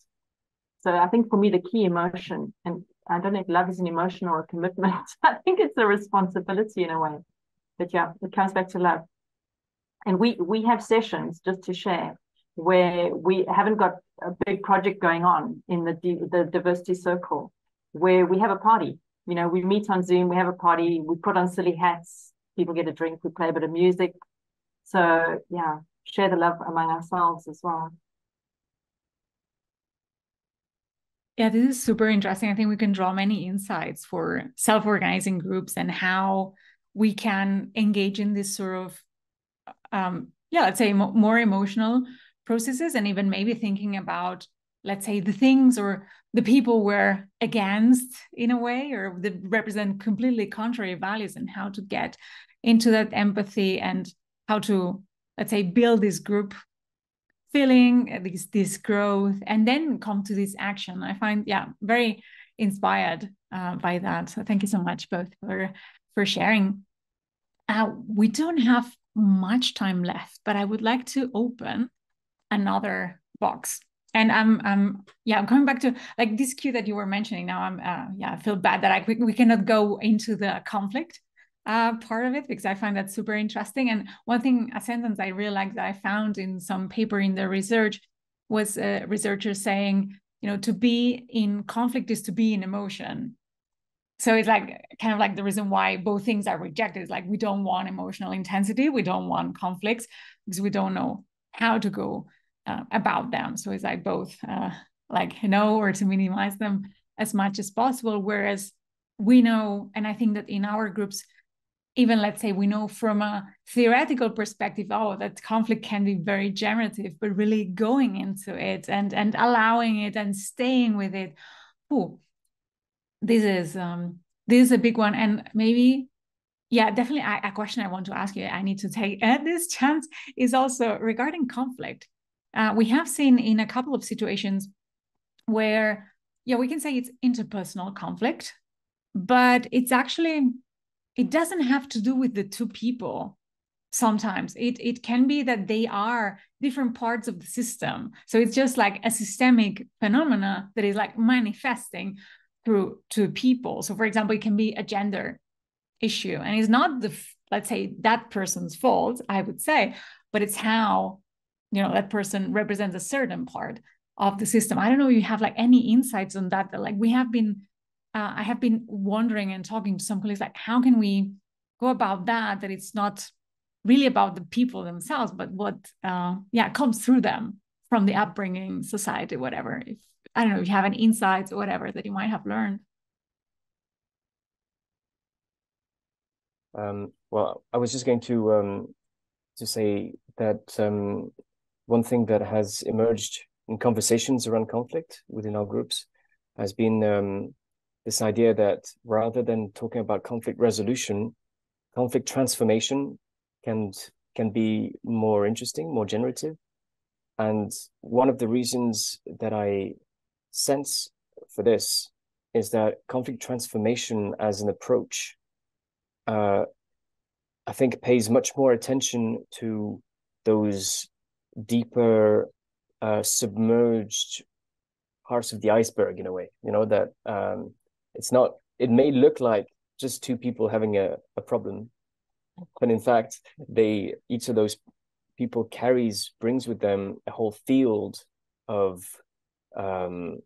So I think for me, the key emotion, and I don't know if love is an emotion or a commitment. I think it's a responsibility in a way. But yeah, it comes back to love. And we we have sessions just to share where we haven't got a big project going on in the the diversity circle, where we have a party. You know, we meet on Zoom, we have a party, we put on silly hats, people get a drink, we play a bit of music. So yeah, share the love among ourselves as well. Yeah, this is super interesting. I think we can draw many insights for self organizing groups and how we can engage in this sort of, um, yeah, let's say more emotional processes and even maybe thinking about, let's say, the things or the people we're against in a way or that represent completely contrary values and how to get into that empathy and how to let's say build this group feeling uh, this this growth and then come to this action. I find yeah very inspired uh, by that. So thank you so much both for for sharing. Uh, we don't have much time left but i would like to open another box and i'm i'm yeah i'm coming back to like this cue that you were mentioning now i'm uh, yeah i feel bad that i we, we cannot go into the conflict uh, part of it because I find that super interesting. And one thing, a sentence I really like that I found in some paper in the research was a researcher saying, you know, to be in conflict is to be in emotion. So it's like kind of like the reason why both things are rejected. Like we don't want emotional intensity, we don't want conflicts because we don't know how to go uh, about them. So it's like both uh, like know or to minimize them as much as possible. Whereas we know, and I think that in our groups, even let's say we know from a theoretical perspective oh that conflict can be very generative but really going into it and and allowing it and staying with it oh this is um this is a big one and maybe yeah definitely a, a question i want to ask you i need to take this chance is also regarding conflict uh, we have seen in a couple of situations where yeah we can say it's interpersonal conflict but it's actually it doesn't have to do with the two people sometimes. It it can be that they are different parts of the system. So it's just like a systemic phenomena that is like manifesting through to people. So for example it can be a gender issue and it's not the let's say that person's fault i would say but it's how you know that person represents a certain part of the system i don't know if you have like any insights on that that like we have been uh, I have been wondering and talking to some colleagues like, how can we go about that? That it's not really about the people themselves, but what, uh, yeah, comes through them from the upbringing, society, whatever. If I don't know if you have any insights or whatever that you might have learned. Um, well, I was just going to um, to say that um, one thing that has emerged in conversations around conflict within our groups has been um, this idea that rather than talking about conflict resolution, conflict transformation can can be more interesting, more generative. And one of the reasons that I sense for this is that conflict transformation as an approach, uh, I think, pays much more attention to those deeper, uh, submerged parts of the iceberg in a way. You know that um, it's not. It may look like just two people having a, a problem, but in fact, they each of those people carries brings with them a whole field of um,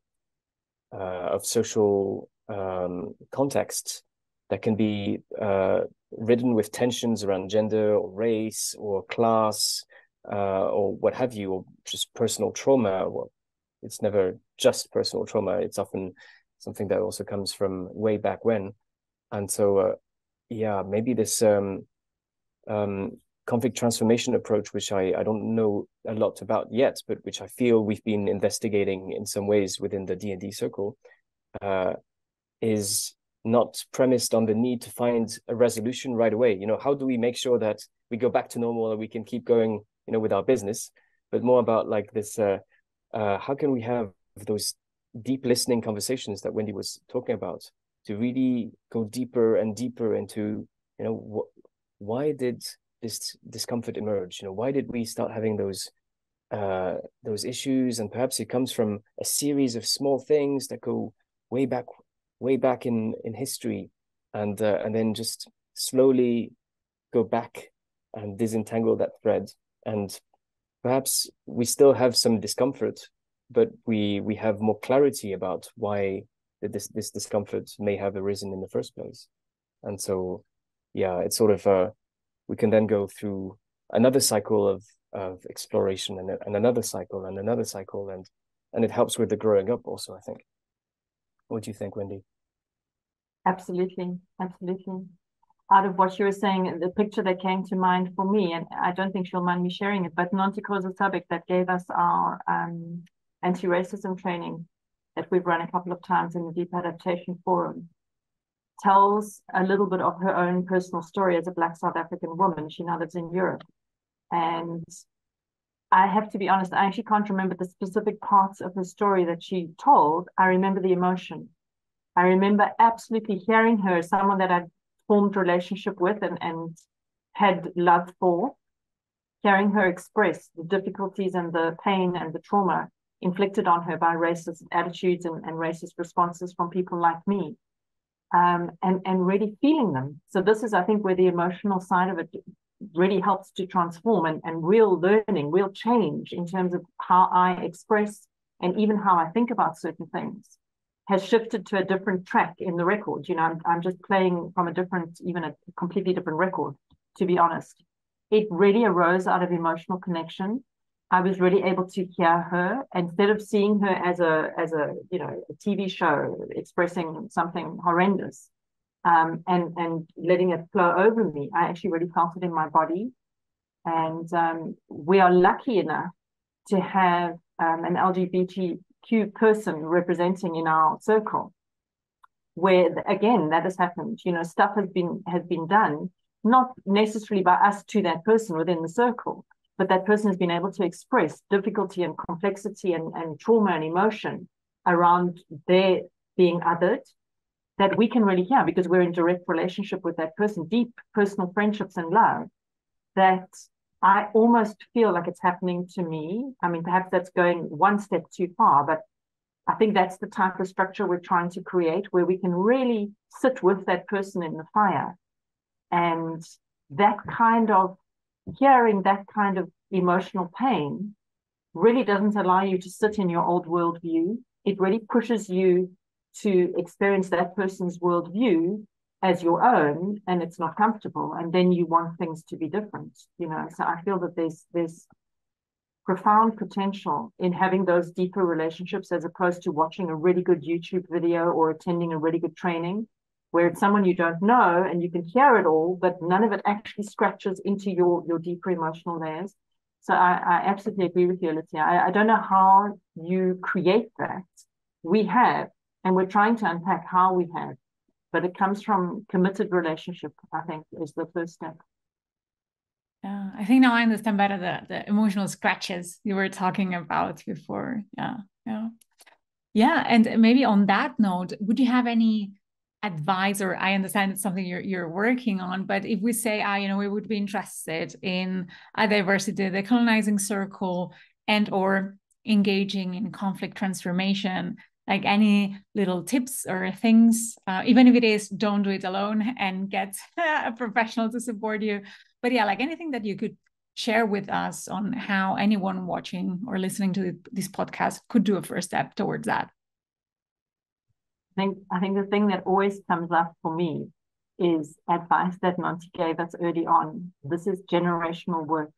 uh, of social um, contexts that can be uh, ridden with tensions around gender or race or class uh, or what have you, or just personal trauma. Well, it's never just personal trauma. It's often something that also comes from way back when. And so, uh, yeah, maybe this um, um, conflict transformation approach, which I, I don't know a lot about yet, but which I feel we've been investigating in some ways within the D&D circle, uh, is not premised on the need to find a resolution right away. You know, how do we make sure that we go back to normal and we can keep going, you know, with our business, but more about like this, uh, uh, how can we have those deep listening conversations that Wendy was talking about to really go deeper and deeper into, you know, wh- why did this discomfort emerge? You know, why did we start having those uh, those issues? And perhaps it comes from a series of small things that go way back, way back in in history, and uh, and then just slowly go back and disentangle that thread. And perhaps we still have some discomfort, but we we have more clarity about why this this discomfort may have arisen in the first place. And so, yeah, it's sort of uh, we can then go through another cycle of of exploration and, and another cycle and another cycle and and it helps with the growing up also i think. What do you think wendy? Absolutely. Absolutely out of what you were saying the picture that came to mind for me and i don't think she'll mind me sharing it but Nonti Sabik that gave us our um, anti-racism training that we've run a couple of times in the deep adaptation forum tells a little bit of her own personal story as a Black South African woman. She now lives in Europe. And I have to be honest, I actually can't remember the specific parts of her story that she told. I remember the emotion. I remember absolutely hearing her, someone that I'd formed relationship with and, and had love for, hearing her express the difficulties and the pain and the trauma inflicted on her by racist attitudes and, and racist responses from people like me um, and and really feeling them. So this is, I think, where the emotional side of it really helps to transform and, and real learning, real change in terms of how I express and even how I think about certain things has shifted to a different track in the record. You know, I'm, I'm just playing from a different, even a completely different record, to be honest. It really arose out of emotional connection I was really able to hear her instead of seeing her as a as a you know a TV show expressing something horrendous um, and and letting it flow over me. I actually really felt it in my body, and um, we are lucky enough to have um, an LGBTQ person representing in our circle, where again that has happened. You know, stuff has been has been done not necessarily by us to that person within the circle, but that person has been able to express difficulty and complexity and, and trauma and emotion around their being othered that we can really hear because we're in direct relationship with that person, deep personal friendships and love, that I almost feel like it's happening to me. I mean, perhaps that's going one step too far, but I think that's the type of structure we're trying to create where we can really sit with that person in the fire. And that kind of hearing that kind of emotional pain really doesn't allow you to sit in your old worldview. It really pushes you to experience that person's worldview as your own, and it's not comfortable. And then you want things to be different, you know. So I feel that there's there's profound potential in having those deeper relationships as opposed to watching a really good YouTube video or attending a really good training where it's someone you don't know and you can hear it all, but none of it actually scratches into your, your deeper emotional layers. So I, I absolutely agree with you, Alicia. I, I don't know how you create that. We have, and we're trying to unpack how we have, but it comes from committed relationship, I think, is the first step. Yeah, I think now I understand better the, the emotional scratches you were talking about before. Yeah, yeah. Yeah, and maybe on that note, would you have any advice or i understand it's something you're, you're working on but if we say ah you know we would be interested in a diversity decolonizing circle and or engaging in conflict transformation like any little tips or things uh, even if it is don't do it alone and get a professional to support you but yeah like anything that you could share with us on how anyone watching or listening to this podcast could do a first step towards that I think I think the thing that always comes up for me is advice that Monty gave us early on. This is generational work.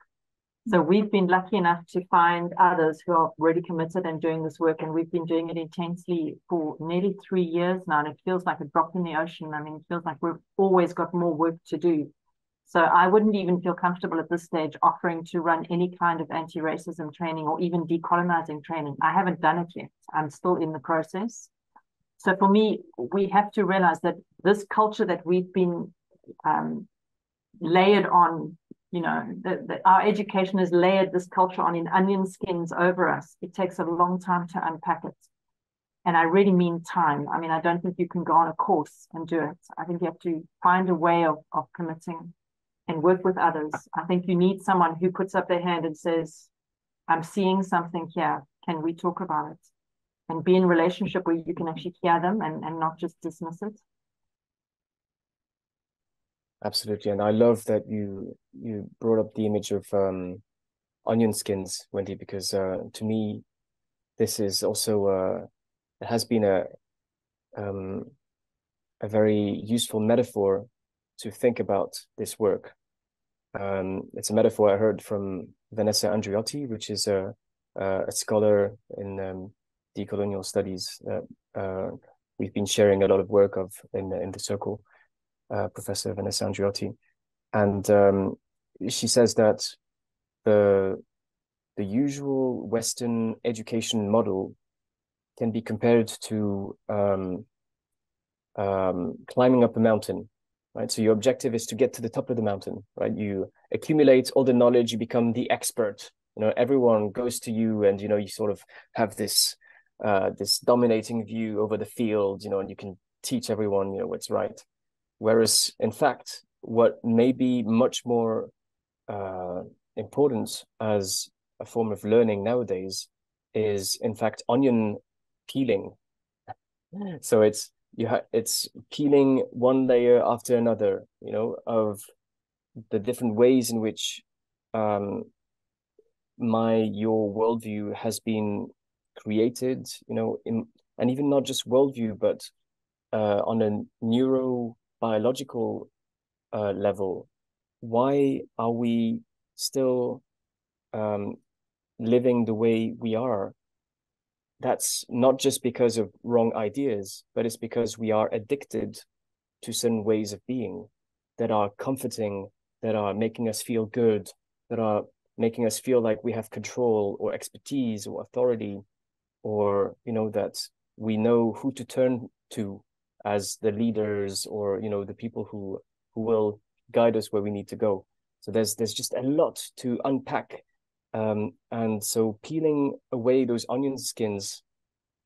So we've been lucky enough to find others who are really committed and doing this work, and we've been doing it intensely for nearly three years now. And it feels like a drop in the ocean. I mean, it feels like we've always got more work to do. So I wouldn't even feel comfortable at this stage offering to run any kind of anti-racism training or even decolonizing training. I haven't done it yet. I'm still in the process. So for me, we have to realize that this culture that we've been um, layered on, you know, that our education has layered this culture on in onion skins over us. It takes a long time to unpack it. And I really mean time. I mean, I don't think you can go on a course and do it. I think you have to find a way of, of committing and work with others. I think you need someone who puts up their hand and says, I'm seeing something here. Can we talk about it? and be in relationship where you can actually hear them and, and not just dismiss it. Absolutely. And I love that you you brought up the image of um, onion skins, Wendy, because uh, to me, this is also uh, it has been a um, a very useful metaphor to think about this work. Um, it's a metaphor I heard from Vanessa Andreotti, which is a, a scholar in um, decolonial studies. Uh, uh, we've been sharing a lot of work of in in the circle, uh, Professor Vanessa Andreotti, and um, she says that the the usual Western education model can be compared to um, um, climbing up a mountain, right? So your objective is to get to the top of the mountain, right? You accumulate all the knowledge, you become the expert. You know, everyone goes to you, and you know, you sort of have this uh, this dominating view over the field, you know, and you can teach everyone, you know, what's right. Whereas, in fact, what may be much more uh, important as a form of learning nowadays is, in fact, onion peeling. so it's you ha- it's peeling one layer after another, you know, of the different ways in which um, my your worldview has been created, you know, in and even not just worldview, but uh, on a neurobiological uh, level, why are we still um, living the way we are? That's not just because of wrong ideas, but it's because we are addicted to certain ways of being that are comforting, that are making us feel good, that are making us feel like we have control or expertise or authority or you know that we know who to turn to as the leaders or you know the people who who will guide us where we need to go. So there's there's just a lot to unpack. Um, and so peeling away those onion skins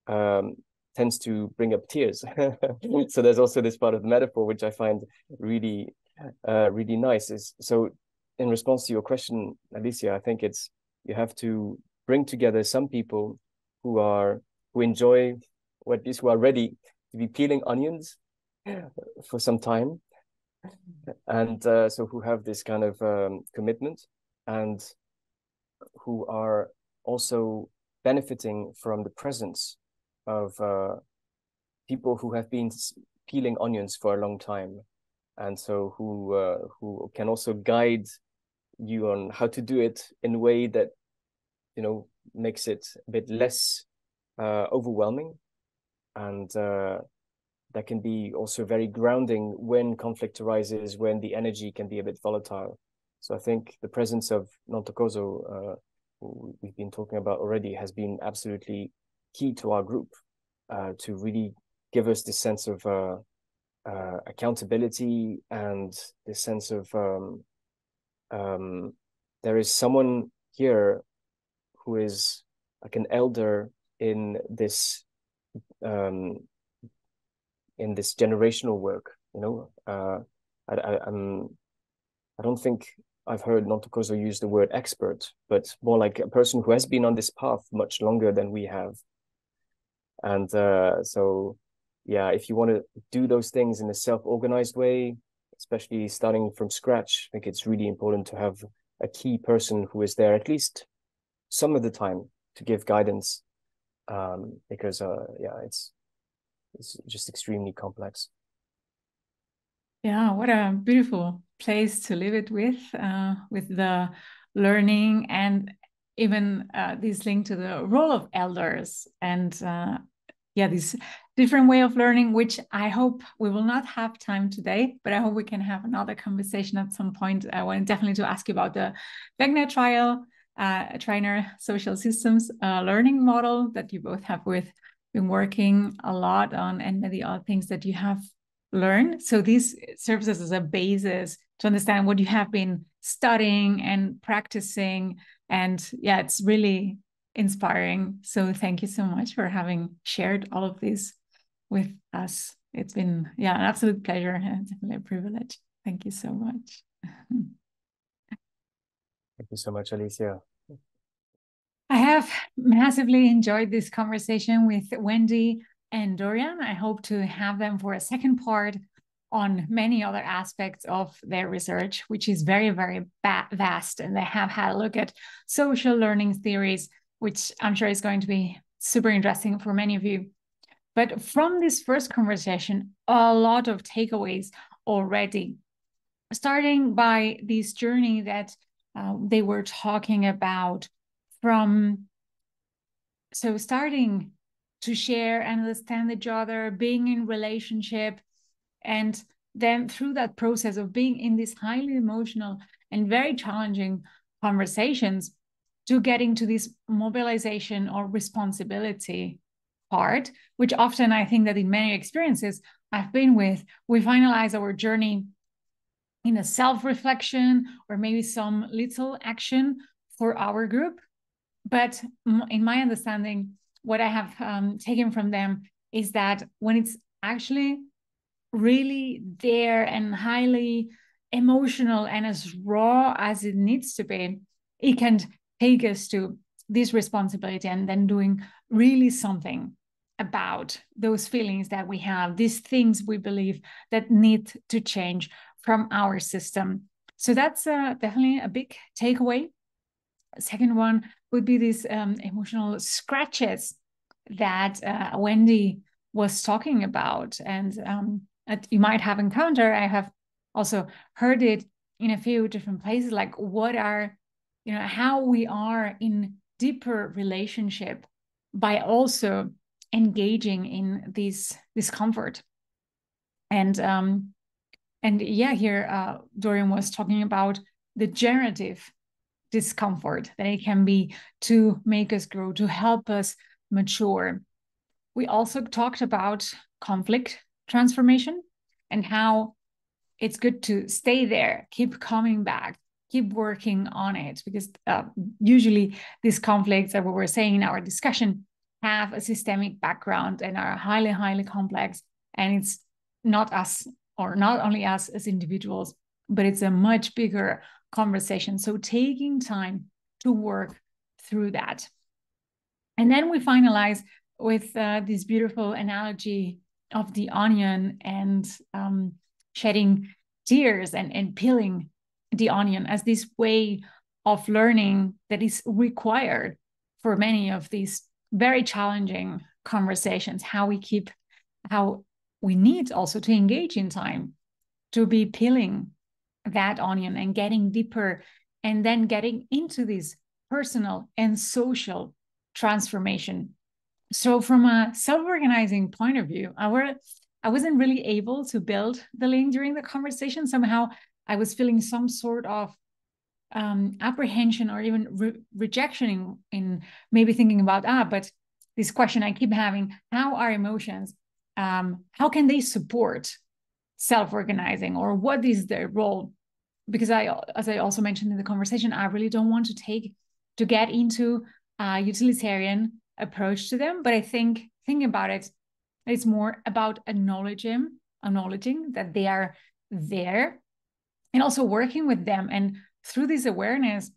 um, tends to bring up tears. So there's also this part of the metaphor which i find really uh, really nice is so in response to your question alicia i think it's you have to bring together some people who are who enjoy or at least who are ready to be peeling onions for some time. And uh, so who have this kind of um, commitment and who are also benefiting from the presence of uh, people who have been peeling onions for a long time. And so who uh, who can also guide you on how to do it in a way that you know makes it a bit less uh, overwhelming and uh, that can be also very grounding when conflict arises, when the energy can be a bit volatile. So I think the presence of Nontokozo, uh, we've been talking about already, has been absolutely key to our group uh, to really give us this sense of uh, uh accountability and this sense of um, um, there is someone here who is like an elder in this um, in this generational work. You know, uh, I, I, I'm I don't think I've heard Nontokozo use the word expert, but more like a person who has been on this path much longer than we have. And uh, so, yeah, if you want to do those things in a self-organized way, especially starting from scratch, I think it's really important to have a key person who is there at least some of the time to give guidance um, because uh, yeah, it's it's just extremely complex. Yeah, what a beautiful place to live it with, uh, with the learning and even uh, this link to the role of elders and uh, yeah, this different way of learning, which I hope we will not have time today, but I hope we can have another conversation at some point. I want definitely to ask you about the Wenger trial, uh, Trayner social systems uh, learning model that you both have with been working a lot on and many other things that you have learned. So this serves as a basis to understand what you have been studying and practicing. And yeah, it's really inspiring. So thank you so much for having shared all of this with us. It's been yeah, an absolute pleasure and definitely a privilege. Thank you so much. Thank you so much, Alicia. I have massively enjoyed this conversation with Wendy and Dorian. I hope to have them for a second part on many other aspects of their research, which is very, very vast. And they have had a look at social learning theories, which I'm sure is going to be super interesting for many of you. But from this first conversation, a lot of takeaways already, starting by this journey that uh, they were talking about from so starting to share and understand each other being in relationship and then through that process of being in these highly emotional and very challenging conversations to getting to this mobilization or responsibility part which often i think that in many experiences i've been with we finalize our journey in a self-reflection or maybe some little action for our group. But in my understanding, what I have um, taken from them is that when it's actually really there and highly emotional and as raw as it needs to be, it can take us to this responsibility and then doing really something about those feelings that we have, these things we believe that need to change from our system. So that's uh, definitely a big takeaway. Second one would be these um, emotional scratches that uh, Wendy was talking about, and um, you might have encountered. I have also heard it in a few different places, like what are, you know, how we are in deeper relationship by also engaging in this discomfort. And um, and yeah, here uh, Dorian was talking about the generative discomfort that it can be to make us grow, to help us mature. We also talked about conflict transformation and how it's good to stay there, keep coming back, keep working on it, because uh, usually these conflicts that we were saying in our discussion have a systemic background and are highly, highly complex. And it's not us, or not only us as individuals, but it's a much bigger conversation. So taking time to work through that. And then we finalize with uh, this beautiful analogy of the onion and um, shedding tears and, and peeling the onion as this way of learning that is required for many of these very challenging conversations how we keep how we need also to engage in time to be peeling that onion and getting deeper and then getting into this personal and social transformation. So, from a self organizing point of view, our I wasn't really able to build the link during the conversation. Somehow I was feeling some sort of um, apprehension or even re rejection in, in maybe thinking about, ah, but this question I keep having, how are emotions, um, how can they support self-organizing or what is their role? Because I, as I also mentioned in the conversation, I really don't want to take, to get into a utilitarian approach to them, but I think thinking about it, it's more about acknowledging, acknowledging that they are there and also working with them and through this awareness,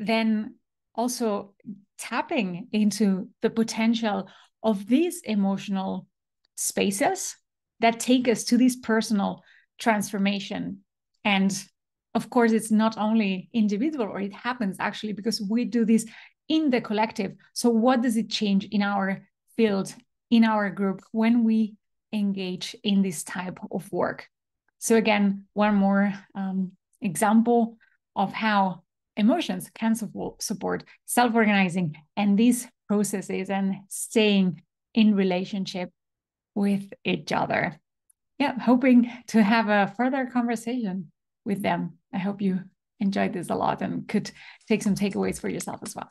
then also tapping into the potential of these emotional spaces that take us to this personal transformation. And of course, it's not only individual, or it happens actually because we do this in the collective. So, what does it change in our field, in our group, when we engage in this type of work? So, again, one more um, example of how emotions can support self-organizing and these processes and staying in relationship with each other. Yeah, hoping to have a further conversation with them. I hope you enjoyed this a lot and could take some takeaways for yourself as well.